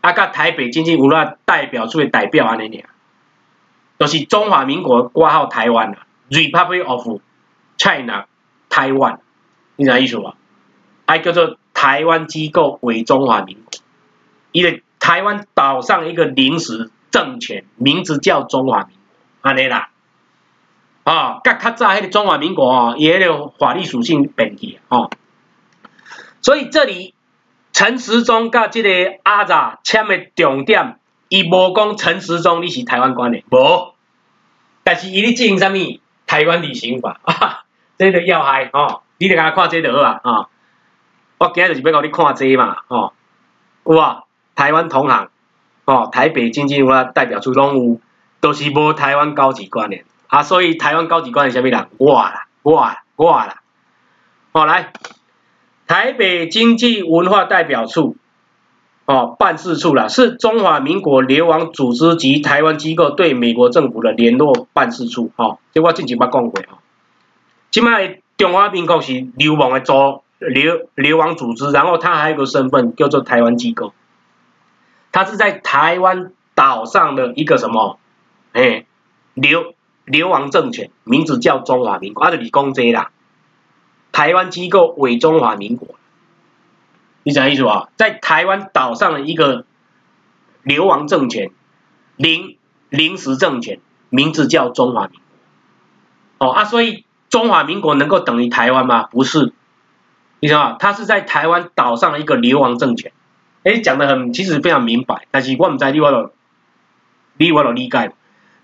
Speaker 1: 啊，甲台北经济文化代表处的代表安尼尔。就是中华民国挂号台湾啦，Republic of China Taiwan，你知影意思无？还叫做台湾机构为中华民国，伊个台湾岛上一个临时政权，名字叫中华民国，安尼啦。啊，甲较早迄个中华民国哦，伊迄个法律属性变去哦。所以这里陈时中甲这个阿扎签的重点，伊无讲陈时中你是台湾官的，无。但是伊咧进行啥物？台湾旅行法，啊，这个要害哦，你著甲看这就好啊，哦。我今日就是要甲你看这嘛，哦，有啊，台湾同行，哦，台北经济有啊代表处拢有，都是无台湾高级官员，啊，所以台湾高级官员啥物人？我啦，我啦，我啦，哦，来，台北经济文化代表处。哦，办事处啦，是中华民国流亡组织及台湾机构对美国政府的联络办事处。哦，这我之前捌讲过哦。即卖中华民国是流亡的组流流亡组织，然后它还有个身份叫做台湾机构。它是在台湾岛上的一个什么？哎，流流亡政权，名字叫中华民国，啊，就你讲这啦。台湾机构伪中华民国。你讲意思啊？在台湾岛上的一个流亡政权，临临时政权，名字叫中华民国。哦啊，所以中华民国能够等于台湾吗？不是。你知道吗？它是在台湾岛上的一个流亡政权。哎，讲的很，其实非常明白。但是我唔知你我咯，你我咯理解。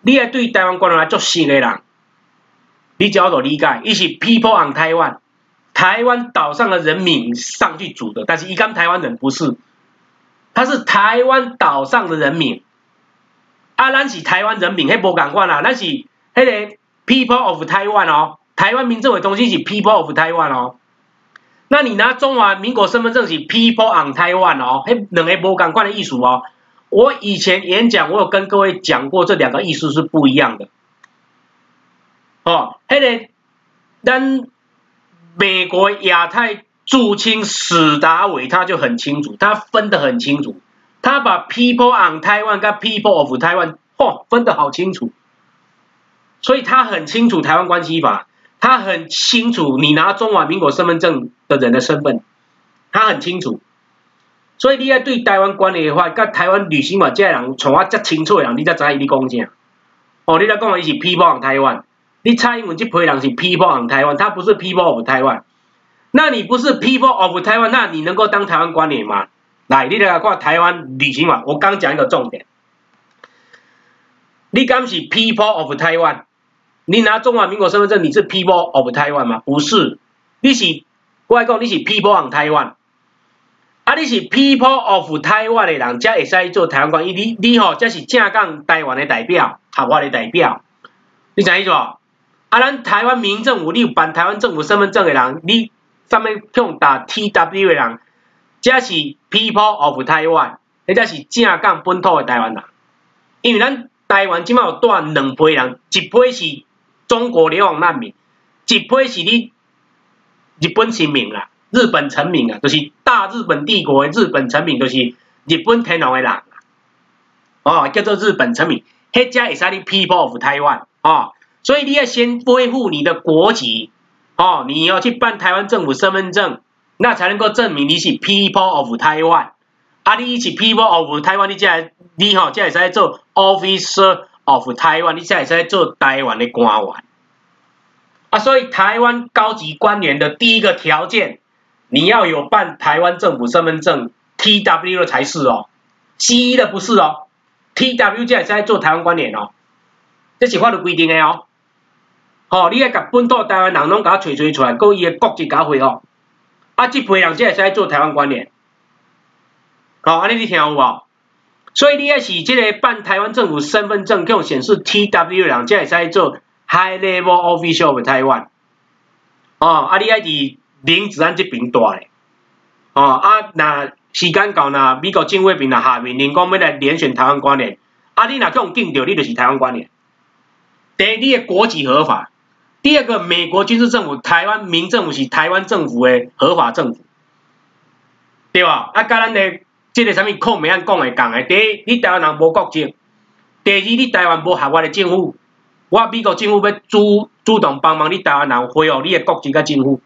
Speaker 1: 你系对台湾官来做新的人，你只要做理解，伊是 people on Taiwan。台湾岛上的人民上去组的，但是一刚台湾人不是，他是台湾岛上的人民。啊，咱是台湾人民，迄无共款啦，咱是迄个 people of Taiwan 哦，台湾民政府中心是 people of Taiwan 哦。那你拿中华民国身份证是 people on Taiwan 哦，嘿两个无共款的意思哦。我以前演讲我有跟各位讲过，这两个意思是不一样的。哦，迄个咱。美国亚太驻青史达伟他就很清楚，他分得很清楚，他把 people on Taiwan 跟 people of Taiwan 嚯分得好清楚，所以他很清楚台湾关系法，他很清楚你拿中华民国身份证的人的身份，他很清楚，所以你要对台湾管理的话，跟台湾旅行法这人从我这清楚的人，你才知伊你讲啥，哦，你来讲伊是 people on Taiwan。你蔡英文这批人是 people on Taiwan，他不是 people of Taiwan。那你不是 people of Taiwan，那你能够当台湾官员吗？来，你来看台湾旅行嘛。我刚讲一个重点，你敢是 people of Taiwan？你拿中华民国身份证，你是 people of Taiwan 吗？不是，你是我来讲，你是 people on Taiwan。啊，你是 people of Taiwan 的人，才会使做台湾官。你你吼，才是正港台湾的代表，合法的代表。你啥意思？啊，咱台湾民政府，你有办台湾政府身份证的人，你上面用打 T W 的人，这是 People of Taiwan，或者是正港本土的台湾人。因为咱台湾即满有带两批人，一批是中国流亡难民，一批是你日本臣民啦，日本臣民啊，就是大日本帝国的日本臣民，就是日本天皇的人，哦，叫做日本臣民，迄只会使你 People of Taiwan，哦。所以你要先恢复你的国籍，哦，你要去办台湾政府身份证，那才能够证明你是 people of Taiwan。啊，你是 people of Taiwan，你才你吼才会使做 officer of Taiwan，你才会使做台湾的官员。啊，所以台湾高级官员的第一个条件，你要有办台湾政府身份证 T W 的才是哦，C 的不是哦，T W 才会使做台湾官员哦，这是法律规定的哦。哦，你爱甲本土台湾人拢甲找找出来，搁伊个国籍甲回哦。啊，即批人才会使做台湾官员。哦，安尼你听有无？所以你爱是即个办台湾政府身份证，用显示 T W 人才会使做 High Level Official of Taiwan。哦，啊，你爱伫林子安这边带咧。哦，啊，那时间到，那美国政府边若下面人讲要来连选台湾官员，啊，你若用敬着，你就是台湾官员。第一，你的国籍合法。第二个，美国军事政府、台湾民政府是台湾政府的合法政府，对吧？啊，甲咱的这个啥物，扣名案讲的讲的，第一，你台湾人无国籍，第二，你台湾无合法的政府，我美国政府要主主动帮忙你台湾人恢复你的国籍甲政府，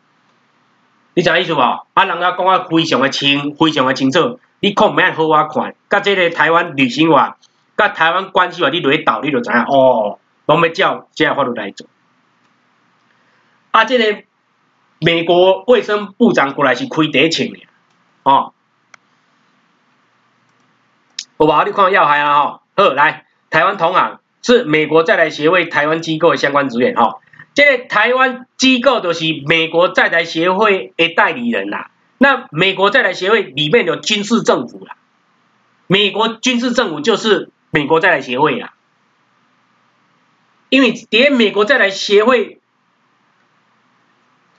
Speaker 1: 你知影意思无？啊，人家讲啊非常的清，非常的清楚，你可毋免好我看，甲即个台湾旅行法，甲台湾关系法，你落去斗，你就知影哦，拢要照即个法律来做。啊，即个美国卫生部长过来是开第一枪尔，哦，有无？你看要害啊吼，好来。台湾同行是美国在台协会台湾机构的相关职员吼，这个台湾机构就是美国在台协会的代理人啦。那美国在台协会里面有军事政府啦，美国军事政府就是美国在台协会啦。因为连美国在台协会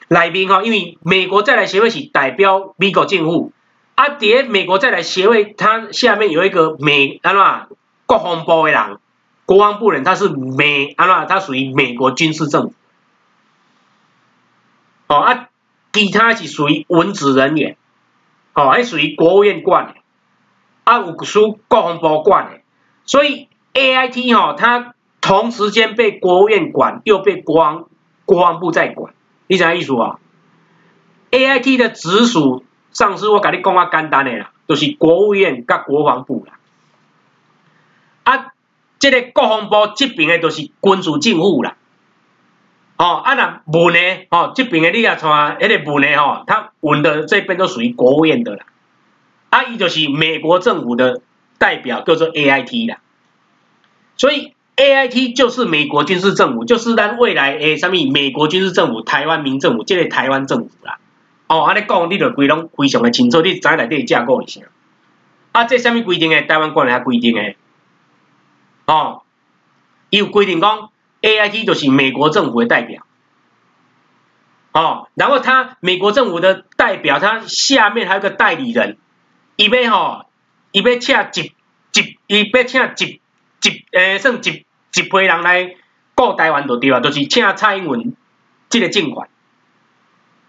Speaker 1: 来宾哈，因为美国再来协会是代表美国政府，啊，连美国再来协会它下面有一个美安怎？国防部的人，国防部人，他是美，安怎？他属于美国军事政府。哦啊，其他是属于文职人员，哦，还属于国务院管的，啊，有属国防部管的。所以 A I T 哈，它同时间被国务院管，又被国防国防部在管。你啥意思啊？A I T 的直属上司，我甲你讲啊简单的啦，就是国务院甲国防部啦。啊，这个国防部这边的都是军事政府啦，哦，啊那文呢，哦这边的你也看，迄个文呢，吼，他文的这边都属于国务院的啦，啊，伊就是美国政府的代表，叫做 A I T 啦，所以 A I T 就是美国军事政府，就是咱未来诶，啥物美国军事政府、台湾民政府，即个台湾政府啦，哦，安尼讲，你就规拢非常诶清楚，你知内底架构是啥，啊，这啥物规定诶？台湾管理还规定诶？哦，伊有规定讲，A I T 就是美国政府的代表，哦，然后他美国政府的代表，他下面还有个代理人，伊要吼，伊要请一一，伊要请一一，诶，算一一批人来顾台湾就对啊，就是请蔡英文这个政权，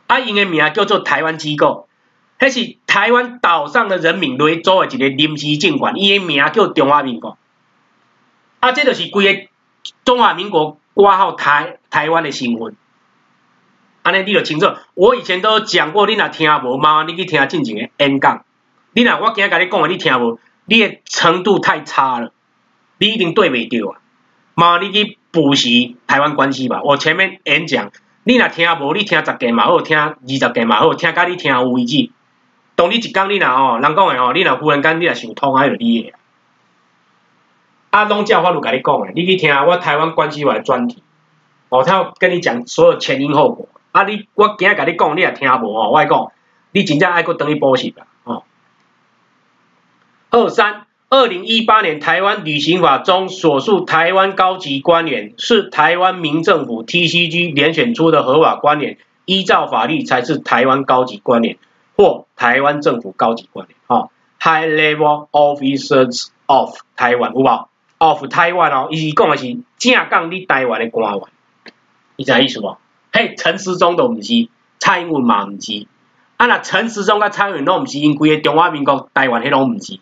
Speaker 1: 啊，因的名叫做台湾机构，迄是台湾岛上的人民来组的一个临时政权，伊的名叫中华民国。啊，这就是规个中华民国挂号台台湾的新闻，安尼你就清楚。我以前都讲过，你若听无嘛，你去听进前的演讲。你若我今日甲你讲的，你听无，你的程度太差了，你一定对袂着啊。嘛，你去补习台湾关系吧。我前面演讲，你若听无，你听十件嘛好，听二十件嘛好，听甲你听有为止。当你一讲你若吼，人讲的吼，你若忽然间你若想通，还就你诶。啊，拢叫法律甲你讲诶，你去听我台湾关系法专题，哦，他要跟你讲所有前因后果。啊，你我今日甲你讲，你也听无哦，我讲，你真正爱搁等去补习啦，哦。二三，二零一八年台湾旅行法中所述台湾高级官员是台湾民政府 TCG 联选出的合法官员，依照法律才是台湾高级官员。或台湾政府高级官员，哦，High Level Officers of 台湾，有无？of 台湾哦，伊讲的是正港你台湾的官员，你知影意思无？嘿，陈时中都毋是，蔡英文嘛毋是，啊那陈时中甲蔡英文拢毋是，因规个中华民国台湾迄拢毋是，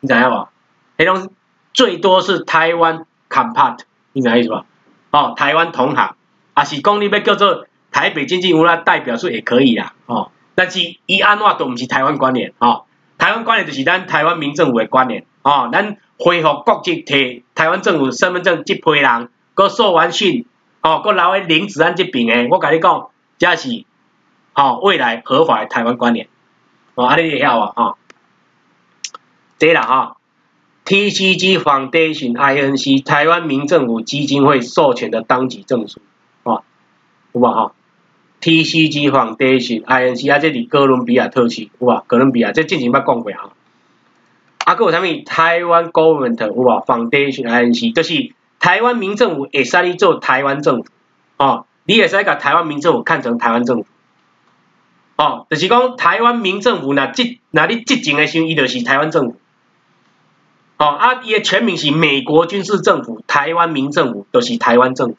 Speaker 1: 你知影无？迄种最多是台湾 compart，你知影意思无？哦，台湾同行，啊是讲你要叫做台北经济无赖代表说也可以啦，哦，但是伊安怎都毋是台湾官员，哦，台湾官员就是咱台湾民政府的官员，哦，咱。恢复国籍，摕台湾政府身份证，即批人，佮受完训，哦，佮留喺林子安这边诶，我甲你讲，这是，哦，未来合法的台湾官员，哦，安尼会晓啊，哦，对啦，哈，TCG Foundation Inc. 台湾民政府基金会授权的当级证书，哦，有无哈？TCG Foundation Inc. 啊，这里哥伦比亚特区，有无？哥伦比亚，这之前捌讲过哈。啊，佮有啥物？台湾 government 有无？foundation INC，就是台湾民政府会使你做台湾政府，哦，你会使甲台湾民政府看成台湾政府，哦，就是讲台湾民政府若即若你执政的时，伊就是台湾政府，哦，啊，伊诶全名是美国军事政府，台湾民政府就是台湾政府，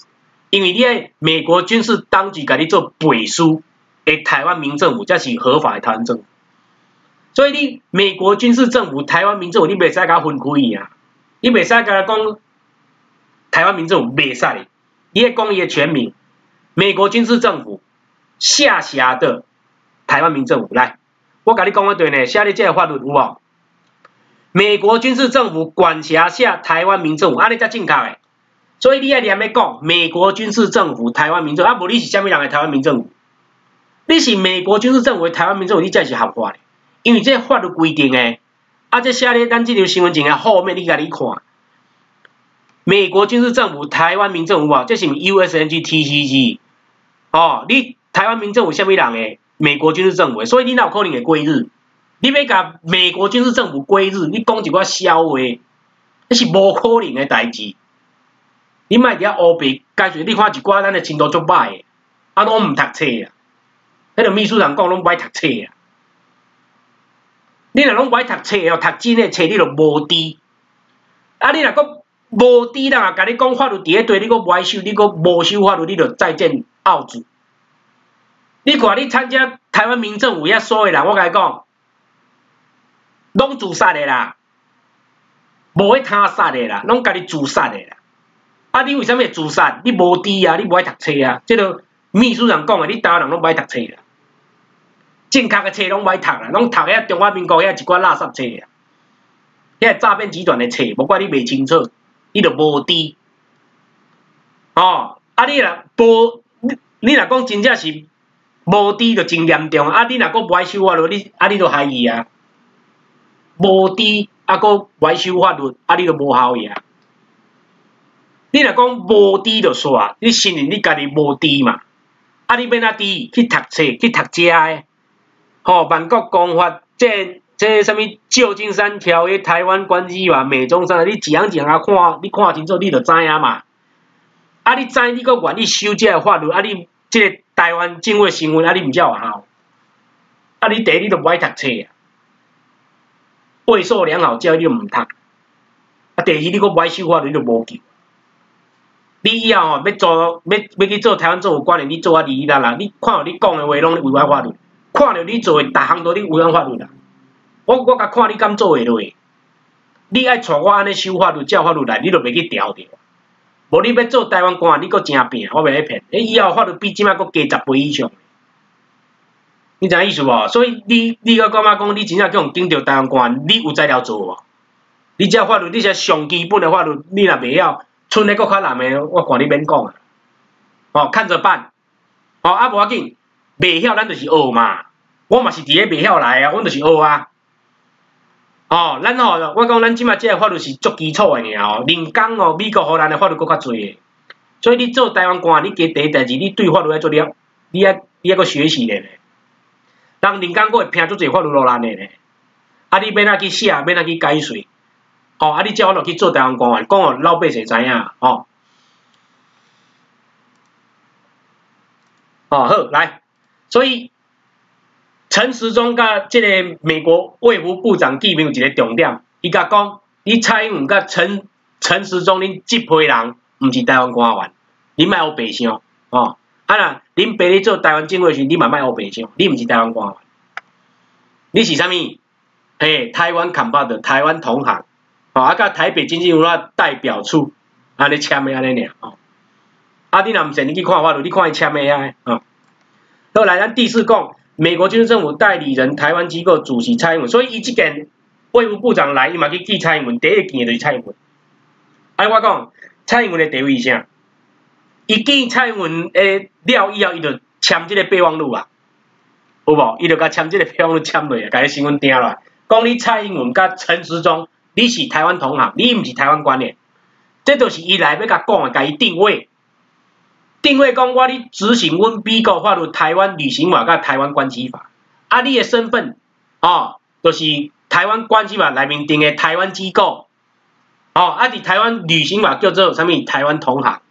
Speaker 1: 因为你诶美国军事当局甲你做背书，诶台湾民政府才是合法诶台湾政府。所以你美国军事政府、台湾民政府，你袂使甲分开啊！你袂使甲讲台湾民政府袂使的，伊个讲伊个全名，美国军事政府下辖的台湾民政府。来，我甲你讲一对呢，下列这个法律有无？美国军事政府管辖下台湾民政府，安尼才正确诶。所以你爱念要讲美国军事政府台湾民政府，啊无你是虾米人诶台湾民政府？你是美国军事政府台湾民政府，你才是合法诶，因为这法律规定诶。啊，这写咧咱这条新闻前诶后面，你甲你看。美国军事政府台湾民政府啊，这是 USNGTCG 哦。你台湾民政府虾米人诶？美国军事政府，所以你哪有可能会归日？你要甲美国军事政府归日，你讲一寡笑话，那是无可能诶代志。你卖伫遐乌白解释，你看一寡咱诶程度足歹诶，啊拢毋读册啊。迄个秘书长讲拢歹读册啊。你若拢歹读册哦，读真诶册你著无知。啊，你若讲。无知人啊，甲你讲法律伫咧对，你阁歪修，你阁无修法律，你著再见澳主。你看你参加台湾民政府遐所有人，我甲你讲，拢自杀的啦，无去他杀的啦，拢家己自杀的啦。啊，你为虾物会自杀？你无知啊，你无爱读册啊。即个秘书长讲的，你台湾人拢无爱读册啦，正确的册拢无爱读啦，拢读遐中华民国遐一寡垃圾册啊，遐诈骗集团的册，无怪你袂清楚。你著无知，哦，啊你若无，你你若讲真正是无知，著真严重。啊你若讲歪修法律，你啊你著害伊啊，无知啊搁歪修法律，啊你著无效啊。你若讲无知著煞，你承认你家己无知嘛？啊你要哪知？去读册，去读遮诶，吼，万国公法即。这啥物旧金山条约、台湾关系法、美中三，你一样一样啊看，你看清楚，你就知影嘛。啊，你知你搁愿意修这个法律，啊，你即个台湾政府新闻，啊，你毋叫有效。啊，你第一你都无爱读册啊，背诵良好教育你毋读。啊，第二你搁无爱修法律，你就无救。你以后吼要做，要要去做台湾政府官员，你做啊利益啦啦，你看到你讲的话拢违反法律，看到你做的逐项都你违反法律啦。我我甲看你敢做会落，你爱带我安尼修法律、教法律来，你著袂去调着。无你要做台湾官，你搁真拼，我袂去骗。诶，以后法律比即摆搁加十倍以上。你知影意思无？所以你你搁感觉讲，你真正叫人顶着台湾官，你有材料做无？你这法律，你这上基本的法律，你若袂晓，剩诶搁较难诶，我看你免讲啊。哦，看着办。哦，啊无要紧，袂晓咱就是学嘛。我嘛是伫咧袂晓来啊，阮就是学啊。哦，咱吼，我讲咱即马即个法律是足基础诶尔哦，人工哦，美国荷兰诶法律搁较侪诶，所以你做台湾官，你加第一代志，你对法律爱做了，你爱你爱搁学习咧。人人工搁会拼足侪法律落来咧，啊，你要哪去写，要哪去解说，哦，啊，你叫我落去做台湾官员，讲哦，老百姓知影，哦，哦好，来，所以。陈时中甲即个美国卫福部长见面有一个重点，伊甲讲，你蔡英文甲陈陈时中恁即批人，毋是台湾官员，你莫有白相，哦，啊啦，恁爸咧做台湾政府时，你嘛莫乌白相，你毋是台湾官，你是啥物？嘿，台湾扛把的台湾同行，哦，啊甲台北经济文化代表处，安尼签的安尼尔，哦，啊你若毋信，你去看法律，你看伊签的啊，哦，后来，咱第四讲。美国军事政府代理人、台湾机构主席蔡英文，所以伊即件卫务部长来，伊嘛去见蔡英文，第一见就是蔡英文。哎，我讲蔡英文的地位是啥？伊见蔡英文诶了以后，伊就签即个备忘录啊，有无？伊就甲签即个备忘录签落啊，甲伊新闻订落来，讲你蔡英文甲陈时中，你是台湾同行，你毋是台湾官员，这就是伊来要甲讲诶，甲伊定位。定位讲，我咧执行阮美国法律、台湾旅行法甲台湾关系法，啊，你诶身份，哦，就是台湾关系法内面定诶台湾机构，哦，啊，伫台湾旅行法叫做啥物？台湾同行，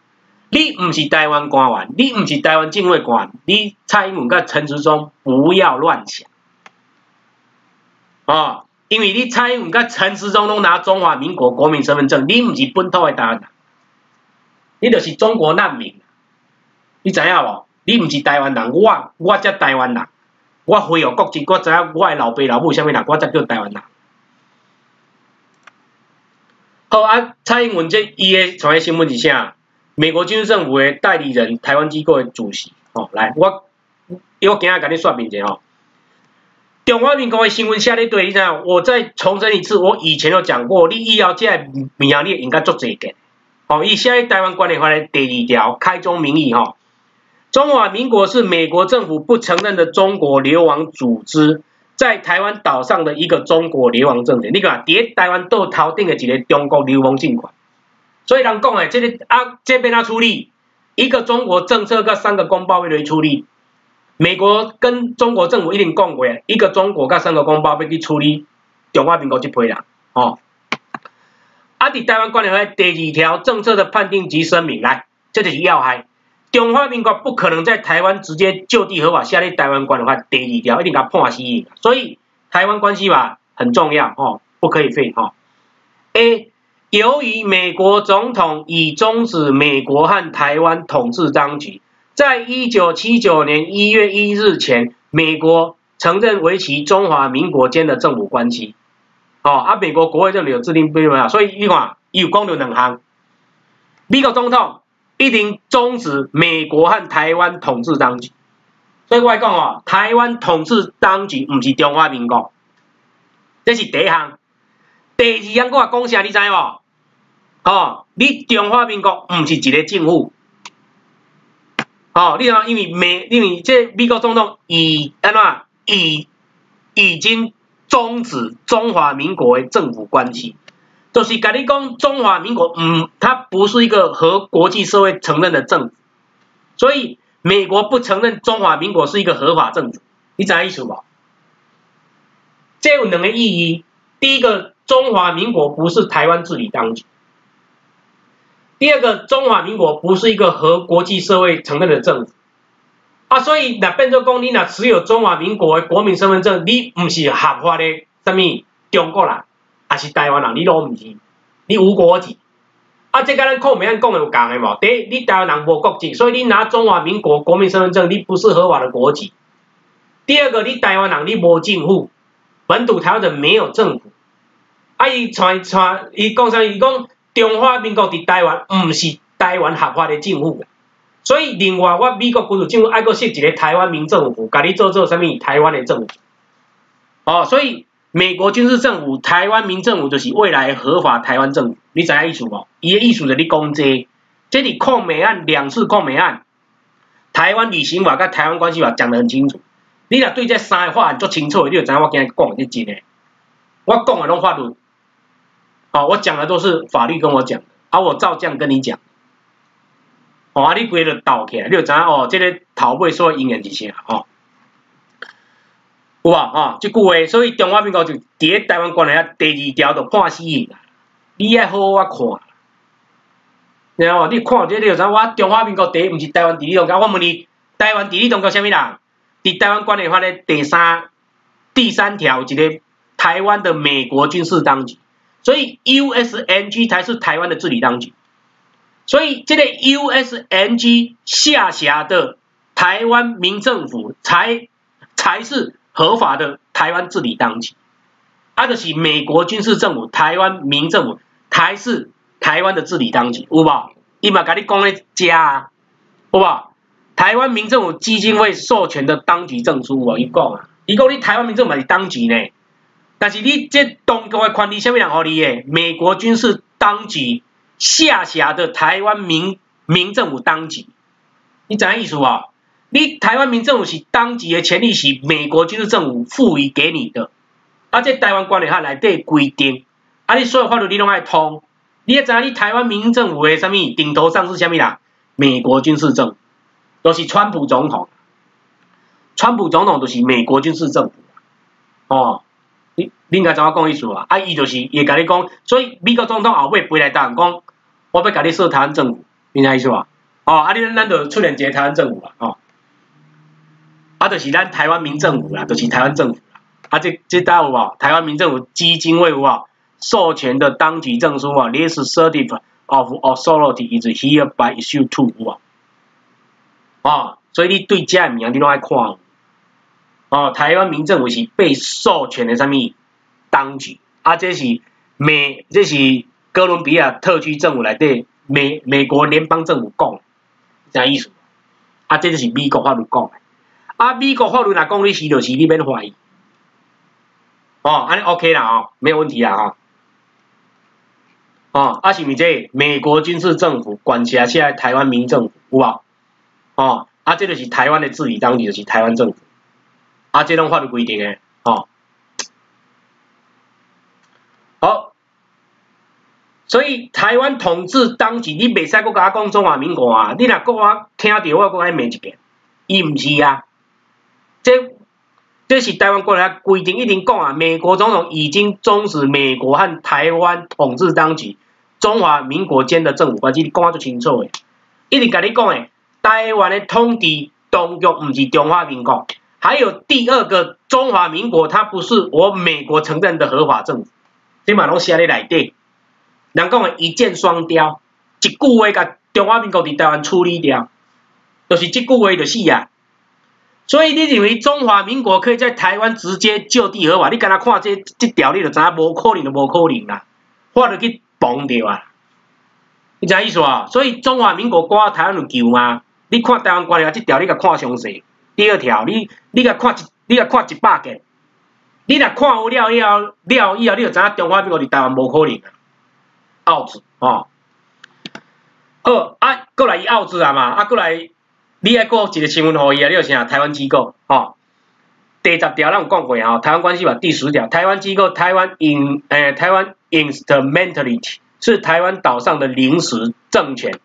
Speaker 1: 你毋是台湾官员，你毋是台湾政府官，你蔡英文甲陈时中不要乱想，哦，因为你蔡英文甲陈时中拢拿中华民国国民身份证，你毋是本土诶台湾人，你就是中国难民。你知影无？你毋是台湾人，我我才台湾人。我非有国籍，我知影我诶老爸老母啥物人，我才叫台湾人。好啊，蔡英文这伊诶创个新闻是啥？美国军事政府的代理人，台湾机构的主席。哦，来，我因为我今日甲你说明者哦。中华民国的新闻写咧对，你知影？我再重申一次，我以前有讲过，你以后即个名你应该做这个。哦，以写咧台湾管理法的第二条，开宗明义吼，中华民国是美国政府不承认的中国流亡组织，在台湾岛上的一个中国流亡政权。你看，伫台湾岛头顶的一个中国流亡政权。所以人讲诶，这个啊，这边他处理一个中国政策，跟三个公报要来处理。美国跟中国政府一定讲过，一个中国跟三个公报要去处理中华民国这批人，哦。啊，伫台湾关系法第二条政策的判定及声明，来，这就是要害。中华民国不可能在台湾直接就地合法下立台湾关系法第二条，一定甲判死。所以台湾关系法很重要，哦，不可以废，哦。A 由于美国总统已终止美国和台湾统治当局，在一九七九年一月一日前，美国承认为其中华民国间的政府关系。哦，啊，美国国会这里有制定规范啊，所以你看，有讲到两行，美国总统一定终止美国和台湾统治当局。所以我讲哦，台湾统治当局唔是中华民国，这是第一行。第二项我讲啥，你知无？哦，你中华民国毋是一个政府，哦，你讲，因为美，因为这美国总统已安怎已已经终止中华民国的政府关系，就是甲你讲中华民国，嗯，它不是一个和国际社会承认的政府，所以美国不承认中华民国是一个合法政府，你知影意思无？这有两个意义，第一个。中华民国不是台湾治理当局。第二个，中华民国不是一个和国际社会承认的政府啊，所以那变做讲你那持有中华民国的国民身份证，你不是合法的什么中国人，还是台湾人，你都唔是，你无国籍。啊，这跟咱后面讲的有讲的无？第一，你台湾人无国籍，所以你拿中华民国国民身份证，你不是合法的国籍。第二个，你台湾人你无政府，本土台湾人没有政府。啊！伊传传，伊讲啥？伊讲中华民国伫台湾，毋是台湾合法的政府。所以另外，我美国军事政府爱搁设一个台湾民政府，甲你做做啥物？台湾的政府。哦，所以美国军事政府、台湾民政府就是未来合法台湾政府。你知影意思无？伊的意思就你讲这，这里控美案两次控美案，台湾旅行法甲台湾关系法讲得很清楚。你若对这三个法案足清楚，你就知影我今日讲的是真诶。我讲的拢法律。哦，我讲的都是法律跟我讲的，而我照这样跟你讲，哦，啊，你规个倒起来，你就知影哦，这个头尾所应验是啥，哦，有啊，哦，这句话，所以中华民国就第一台湾关系啊第二条就判死刑，你爱好好看，然后你看这你就知我中华民国第一毋是台湾地理当局，我问你，台湾第二中国虾米人？伫台湾关系法咧第三第三条一个台湾的美国军事当局。所以 USNG 才是台湾的治理当局，所以这个 USNG 下辖的台湾民政府才才是合法的台湾治理当局，啊，就是美国军事政府、台湾民政府才是台湾的治理当局，有无？伊嘛甲你讲咧假，有无？台湾民政府基金会授权的当局证书，我伊讲啊，伊讲你台湾民政府是当局呢。但是你这当局的权利，什么人给你的？美国军事当局下辖的台湾民民政府当局，你怎样意思啊？你台湾民政府是当局的权利是美国军事政府赋予给你的，啊，这台湾管理法内底规定，啊，你所有法律你拢爱通，你也知影你台湾民政府的什么顶头上是什么啦？美国军事政府，都是川普总统，川普总统都是美国军事政府，哦。你应该怎么讲意思啊？啊，伊就是也甲你讲，所以美国总统后尾飞来答讲，我要甲你设台湾政府，明白意思吧？哦，啊，你咱就出现一个台湾政府啦，哦，啊，就是咱台湾民政府啦，就是台湾政府啦，啊，这这大有无？台湾民政府基金会有无？授权的当局证书啊，this certificate of authority is hereby issued to 有无？啊，所以你对这物件你拢爱看。哦，台湾民政府是被授权的什么当局？啊，这是美，这是
Speaker 2: 哥伦比亚特区政府来对美美国联邦政府讲，啥意思？啊，这就是美国法律讲。啊，美国法律若讲你是就是你免怀疑。哦，安尼 OK 啦哦，没有问题啦哈。哦，啊是咪这美国军事政府管辖现在台湾民政府有无？哦，啊这就是台湾的治理当局就是台湾政府。啊，这种法律规定的，哦。好，所以台湾统治当局，你未使搁甲我讲中华民国啊！你若搁我听着，我搁爱骂一遍。伊毋是啊，这这是台湾国来规定，一定讲啊。美国总统已经终止美国和台湾统治当局中华民国间的政府关系，你讲啊足清楚诶。一定甲你讲诶，台湾的统治当局毋是中华民国，还有第二个中华民国，它不是我美国承认的合法政府。你嘛拢写咧内底，人讲诶一箭双雕，一句话甲中华民国伫台湾处理掉，就是即句话就死啊。所以你认为中华民国可以在台湾直接就地合法？你敢若看这这条，你就知影无可能就无可能啦，我就去绑着啊！你知意思啊？所以中华民国挂台湾有救吗？你看台湾关了这条，你甲看详细。第二条，你你甲看一，你甲看一百个。你若看有了以后，了以后，你就知影中华民国伫台湾无可能啊，奥子哦。好，啊，过来伊奥子啊嘛，啊，过来，你爱过一个新闻互伊啊，你有啥？台湾机构吼，第十条咱有讲过啊，台湾关系法第十条，台湾机构台湾 in 诶台湾 instrumentality 是台湾岛上的临时政权，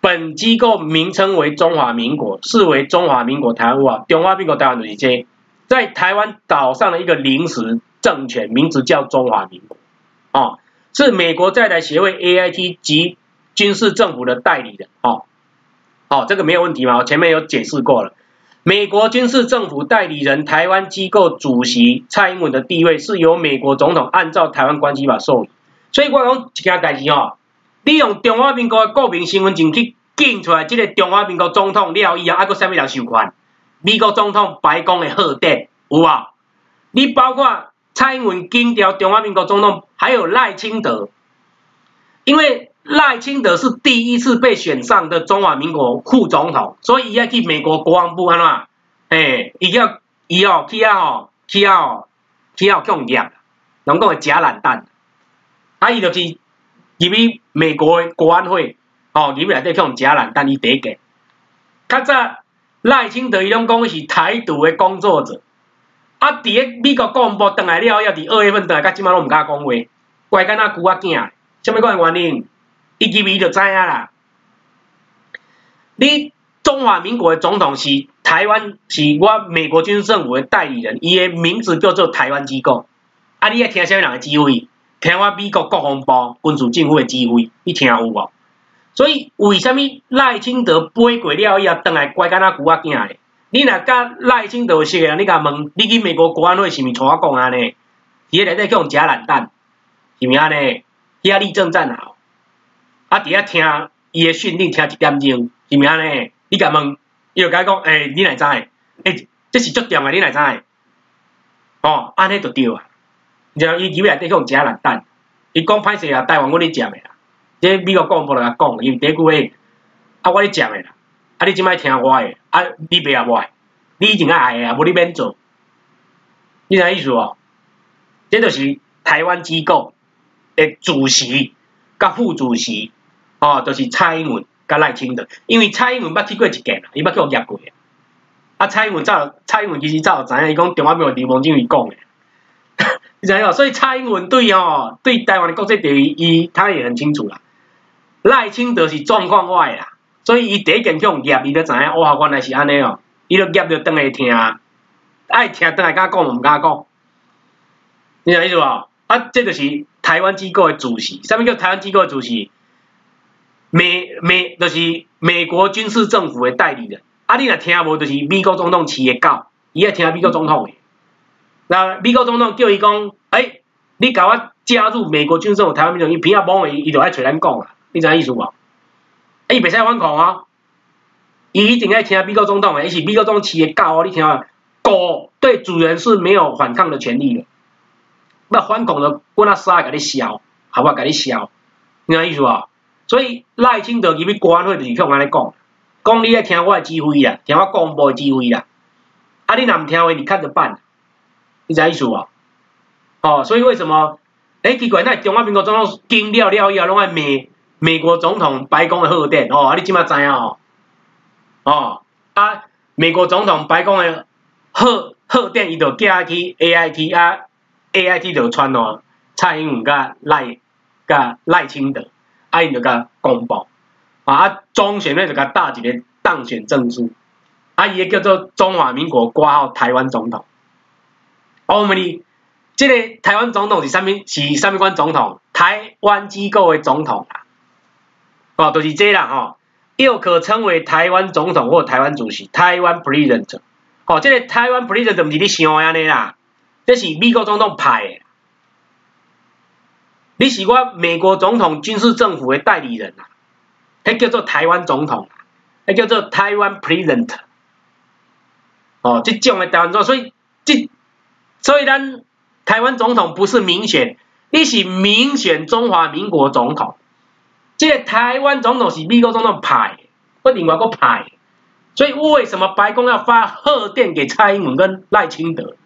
Speaker 2: 本机构名称为中华民国，视为中华民国台湾啊，中华民国台湾就是这。在台湾岛上的一个临时政权，名字叫中华民国，啊，是美国在台协会 AIT 及军事政府的代理人，哦，好，这个没有问题嘛？我前面有解释过了，美国军事政府代理人台湾机构主席蔡英文的地位是由美国总统按照台湾关系法授予，所以我讲一件代志哦，你用中华民国的国民身份证去印出来，这个中华民国总统了以后，还佫啥物人授权？美国总统白宫的贺电有无？你包括蔡英文金条中华民国总统，还有赖清德，因为赖清德是第一次被选上的中华民国副总统，所以伊要去美国国防部安怎？哎，伊要伊哦去啊吼，去啊吼，去啊用业，人讲的假懒蛋，啊伊就是入去美国的国安会，哦入去内底用假懒蛋，伊第一个，较早。赖清德伊拢讲是台独的工作者，啊，伫个美国国防部倒来了，要伫二月份倒来，甲即马拢毋敢讲话，怪敢若旧仔囝，啥物款原因？伊记伊就知影啦。你中华民国的总统是台湾，是我美国军事政府的代理人，伊的名字叫做台湾机构。啊，你爱听啥物人的指挥？听我美国国防部军事政府的指挥，你听有无？所以为虾米赖清德飞过了以后，倒来怪敢若旧仔囝咧？你若甲赖清德识个，你甲问，你去美国国安会是毋是像我讲安尼？伫个内底叫假懒蛋，是毋是安尼？遐立正站好，啊伫遐听伊诶训练听一点钟，是毋是安尼？你甲问，伊就甲讲，诶，你来知？诶，这是足重诶，你来知？哦，安尼就对啊。然后伊入来底叫假懒蛋，伊讲歹势啊，台湾我咧食诶啦。这美国讲部来讲，因为第句话，啊，我咧讲诶啦，啊，你即摆听我诶，啊，你别爱我，你一定爱诶啊，无你免做，你啥意思哦？这就是台湾机构诶主席甲副主席，哦，就是蔡英文甲赖清德，因为蔡英文捌去过一届啦，伊捌去我验过啊，啊，蔡英文早，蔡英文其实早知影，伊讲中华民国李文正伊讲诶。你知影？所以蔡英文对哦，对台湾的国际地位，伊他也很清楚啦。赖清德是状况外啦，所以伊第一件去用业，伊就知影哇，原来是安尼哦，伊就业就倒来听，爱听倒来甲讲，毋敢讲，你啥意思无？啊，这就是台湾机构的主席，啥物叫台湾机构的主席？美美就是美国军事政府的代理人，啊，你若听无，就是美国总统饲的狗，伊爱听美国总统的。那美国总统叫伊讲，哎，你甲我加入美国军事政府台湾民众，伊偏要帮伊，伊就爱找咱讲啦。你知影意思无？伊袂使反抗啊！伊一定爱听美国总统诶，伊是美国总统饲诶狗哦，你听啊？狗对主人是没有反抗的权利的。那反抗的，我那杀甲你削，好不好？给你削。你影意思啊？所以赖清德入去国安会就是向安尼讲，讲你爱听我的指挥啦，听我广播的指挥啦。啊，你若毋听话，你看着办，你知意思无？哦，所以为什么？诶，奇怪，那中华民国总统惊了了以后，拢爱美美国总统白宫的贺电哦，啊，你即马知影哦？哦，啊，美国总统白宫的贺贺电伊就寄去 A I T 啊，A I T 就传哦，蔡英文甲赖甲赖清德，啊，伊就甲公布，啊，中选会就甲打一个当选证书。啊，伊个叫做中华民国挂号台湾总统。我问你，即个台湾总统是啥物？是啥物款总统？台湾机构的总统啦。哦，就是这啦吼，又可称为台湾总统或台湾主席，台湾 President。哦，即个台湾 President 毋是你想安尼啦，这是美国总统派的。你是我美国总统军事政府的代理人啦，迄叫做台湾总统，迄叫做台湾 President。哦，这种的台湾总，所以这所以咱台湾总统不是民选，你是民选中华民国总统。这个台湾总统是美国总统派，不另外个派。所以为什么白宫要发贺电给蔡英文跟赖清德？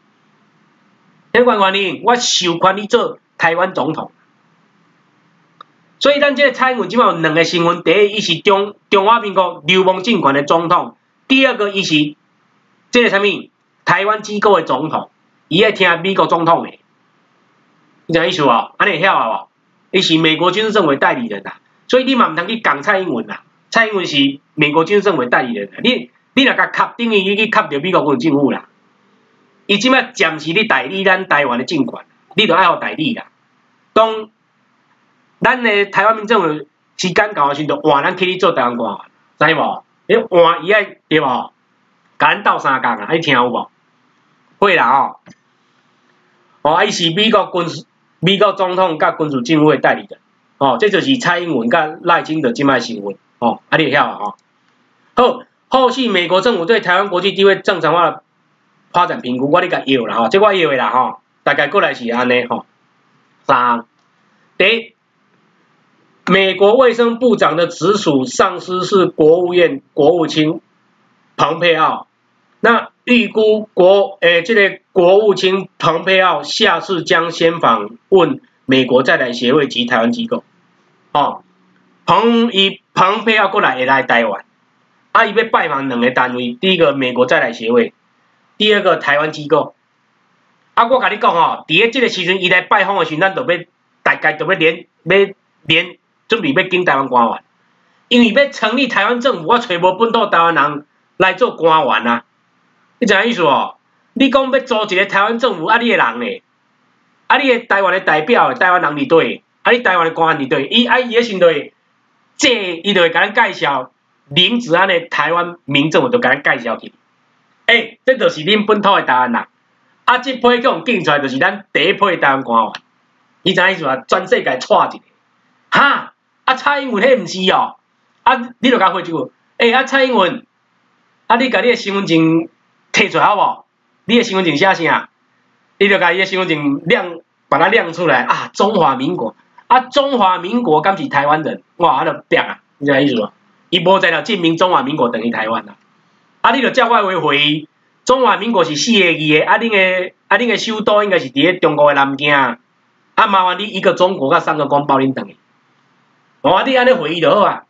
Speaker 2: 相关原因，我授权你做台湾总统。所以咱这个蔡英文即码有两个身份：第一，伊是中中华民国流氓政权的总统；第二个，伊是。这个什么？台湾机构的总统，伊爱听美国总统的，你知意思无？安尼晓啊无？伊是美国军事政委代理人啊，所以你嘛毋通去讲蔡英文啦。蔡英文是美国军事政委代理人啦，你你若甲卡等于伊去卡着美国军政府啦。伊即摆暂时咧代理咱台湾的政权，你着爱互代理啦。当咱的台湾民政府时间到时，就换咱去你做台湾官，知无？你换伊爱对无？甲咱斗三共啊，你听有无？会啦吼，哦，伊是美国军事、美国总统甲军事政府的代理人，哦，这就是蔡英文跟赖清德即摆新闻，哦，啊，你晓啊吼。好，后续美国政府对台湾国际地位正常化的发展评估，我你甲要啦吼，即我要的啦吼，大概过来是安尼吼。三，第，美国卫生部长的直属上司是国务院国务卿蓬佩奥。那预估国诶，这个国务卿蓬佩奥下次将先访问美国在台协会及台湾机构。哦，蓬伊蓬佩奥过来会来台湾，啊，伊要拜访两个单位，第一个美国在台协会，第二个台湾机构。啊，我甲你讲吼，伫咧即个时阵，伊来拜访的时，咱就要大概就要连要连准备要进台湾官员，因为要成立台湾政府，我找无本土台湾人来做官员啊。你知影意思哦？你讲要组一个台湾政府，啊，你个人呢？啊，你个台湾的代表，台湾人伫对，啊，你台湾的官伫对，伊啊伊个时阵，这伊就会甲咱介绍，林子安的台湾民政府就甲咱介绍去。诶，这就是恁本土的台湾人，啊，这批用竞出来就是咱第一批台湾官员。你知影意思啊？全世界错一个，哈？啊，蔡英文迄毋是哦？啊，你著甲回一句，诶，啊，蔡英文，啊，你甲你的身份证。摕出来好无？你的身份证写啥？你著甲伊的身份证亮，把它亮出来啊！中华民国啊，中华民国敢是台湾人，哇，啊著变啊，你知影意思无？伊无在了证明中华民国等于台湾啦。啊，你著叫我为会议，中华民国是四个字的，啊，恁个啊，恁个首都应该是伫咧中国的南京，啊，麻烦你一个中国甲三个公报恁等于，哦，你安尼回忆就好啊，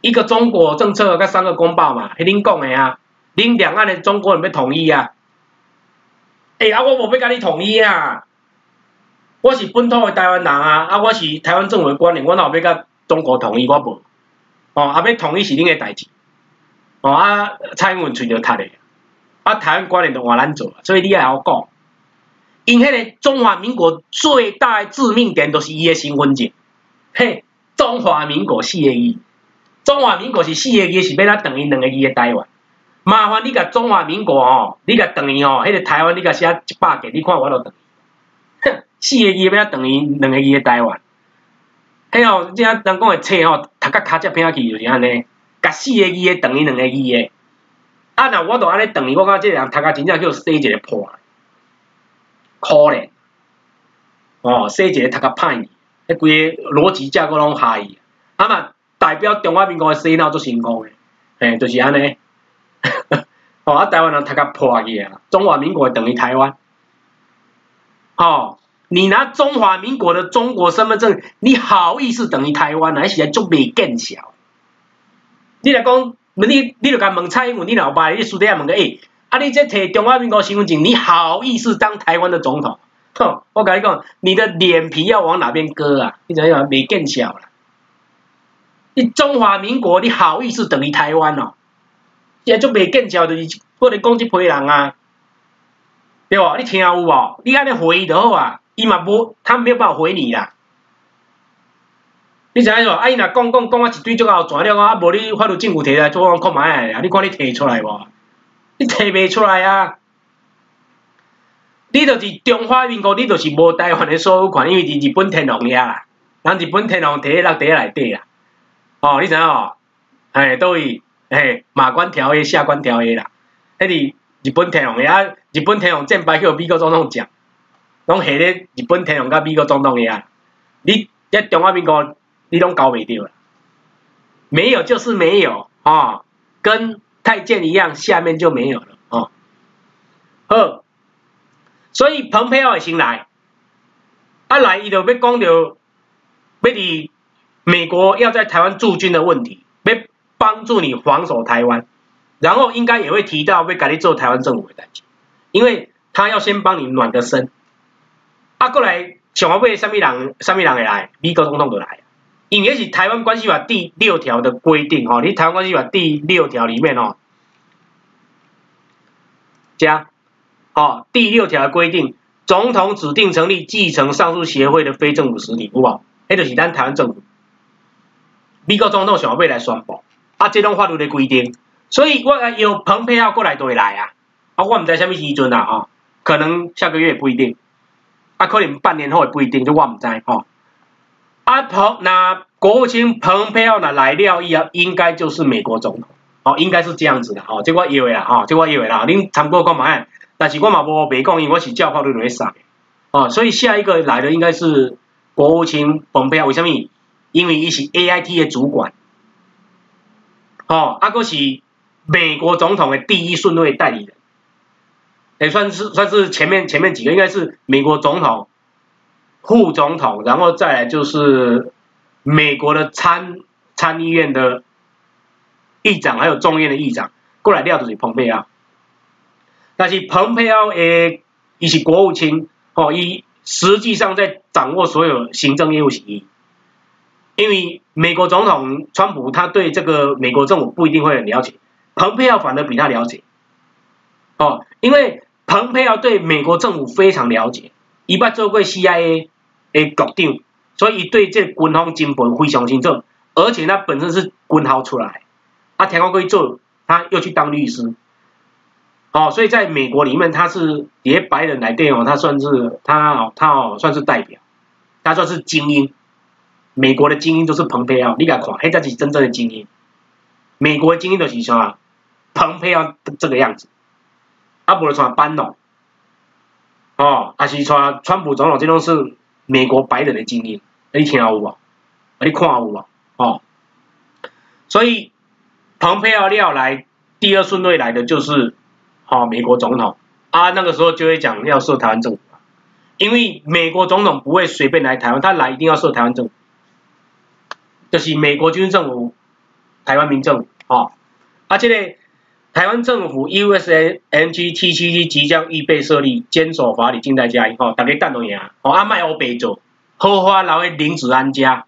Speaker 2: 一个中国政策甲三个公报嘛，迄恁讲的啊。恁两岸的中国人要统一啊？诶，啊，我无要甲你统一啊！我是本土的台湾人啊，啊，我是台湾政府的官员，我哪有要甲中国统一？我无。哦，啊，要统一是恁的代志。哦，啊，蔡英文喙着塌的，啊，台湾官员都换咱做，所以你也晓讲。因迄个中华民国最大的致命点，就是伊的身份证。嘿，中华民国四个字，中华民国是四个字，是要咱等于两个字的台湾。麻烦你甲中华民国吼，你甲等于吼，迄个台湾你甲写一百个，你看我都等于，四个字要等于两个字的台湾。嘿吼，即人讲的册吼，读甲骹只偏去就是安尼，甲四个字的等于两个字的。啊，那我都安尼等于，我感觉即个人读甲真正叫洗一个破，可怜。哦，洗一个读甲歹去，迄规个逻辑架构拢下去，啊嘛代表中华民国诶洗脑做成功诶，嘿，就是安尼。哦，啊，台湾人读甲破去啊，中华民国等于台湾。哦，你拿中华民国的中国身份证，你好意思等于台湾啊？还是来做未见效？你来讲，你你就甲问蔡英文，你老爸，你书底下问个，诶，啊，你这摕中华民国身份证，你好意思当台湾的总统？哼，我甲你讲，你的脸皮要往哪边割啊？你知影未见效啦？你中华民国，你好意思等于台湾哦？现在做未见效，就是我咧讲即批人啊。对无？你听有无？你安尼回就好啊，伊嘛无，他没有办法回你啦。你知影无？啊，伊若讲讲讲啊一堆足够全了，啊无你法律政府摕来做看卖啊？你看你摕出来无？你摕袂出来啊？你就是中华民国，你就是无台湾的所有权，因为伫日本天皇遐啦，人日本天皇摕落地内底啦。哦，你知影无？哎，倒位，哎，马关条约、下关条约啦，迄伫。日本天皇遐，日本天皇战败去美国总统讲，拢下咧日本天皇甲美国总统遐，你一中华民国你拢搞袂着啦，没有就是没有啊，跟太监一样，下面就没有了啊。好，所以蓬佩奥会先来，啊来伊就要讲到，要你美国要在台湾驻军的问题，要帮助你防守台湾。然后应该也会提到要改立做台湾政府的代志，因为他要先帮你暖个身。啊，过来想要为什么人、什么人会来？美国总统就来。因为是台湾关系法第六条的规定哦，你台湾关系法第六条里面哦，加哦第六条的规定，总统指定成立继承上述协会的非政府实体，有无？迄就是咱台湾政府。美国总统想要来宣布，啊，这种法律的规定。所以我有彭佩奥过来都会来啊，啊，我唔知虾米时阵啊，哦，可能下个月不一定，啊，可能半年后也不一定，就我唔知哦。啊，彭那国务卿彭佩奥那来了以后，应该就是美国总统，哦，应该是这样子的，哦，这我以为啦，哦，这我以为啦，恁参过看嘛，但是我嘛无白讲，因为我是教法律来上，哦，所以下一个来的应该是国务卿彭佩奥，为什么？因为伊是 A I T 的主管，哦，啊，个是。美国总统的第一顺位代理人，也算是算是前面前面几个应该是美国总统、副总统，然后再来就是美国的参参议院的议长，还有众议院的议长过来料就是蓬佩奥。但是蓬佩奥诶，伊是国务卿哦，一实际上在掌握所有行政业务协议，因为美国总统川普他对这个美国政府不一定会很了解。蓬佩奥反而比他了解，哦，因为蓬佩奥对美国政府非常了解，伊捌做过 CIA 的局长，所以对这军方金本非常清楚，而且他本身是军校出来，他听过可以做，他又去当律师，哦，所以在美国里面他是也白人来电哦，他算是他哦他哦算是代表，他算是精英，美国的精英都是蓬佩奥，你敢看，迄才是真正的精英，美国的精英都是啥？蓬佩奥这个样子，啊，不是穿班农，哦，还是穿川普总统这种是美国白人的精英，你听有无？你看有无？哦，所以蓬佩奥要来第二顺位来的就是，哦，美国总统啊，那个时候就会讲要设台湾政府，因为美国总统不会随便来台湾，他来一定要设台湾政府，就是美国军政府、台湾民政府，哦，啊，这个。台湾政府 USNGTCC 即将预备设立，坚守法理，静待加以吼，大家等落去啊！吼，啊，卖欧白做，好花留喺林子安家，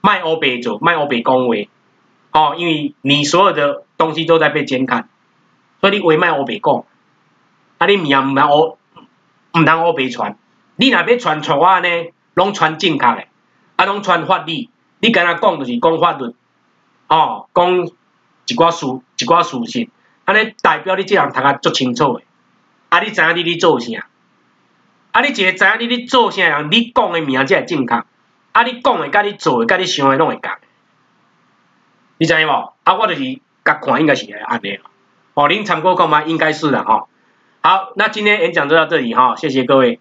Speaker 2: 卖欧白做，卖欧白恭维，吼，因为你所有的东西都在被监看，所以你为卖欧白讲，啊，你名唔通欧，唔通欧白传，你若要传错话呢，拢传正确的，啊，拢传法律，你敢若讲就是讲法律，哦，讲一寡事，一寡事实。安尼代表你即人读啊足清楚诶，啊你知影你咧做啥？啊你一个知影你咧做啥人，你讲诶名才会正确，啊你讲诶甲你做诶甲你想诶拢会共，你知影无？啊我就是甲看应该是会安尼，哦，恁参考讲嘛，应该是啦吼。好，那今天演讲就到这里哈，谢谢各位。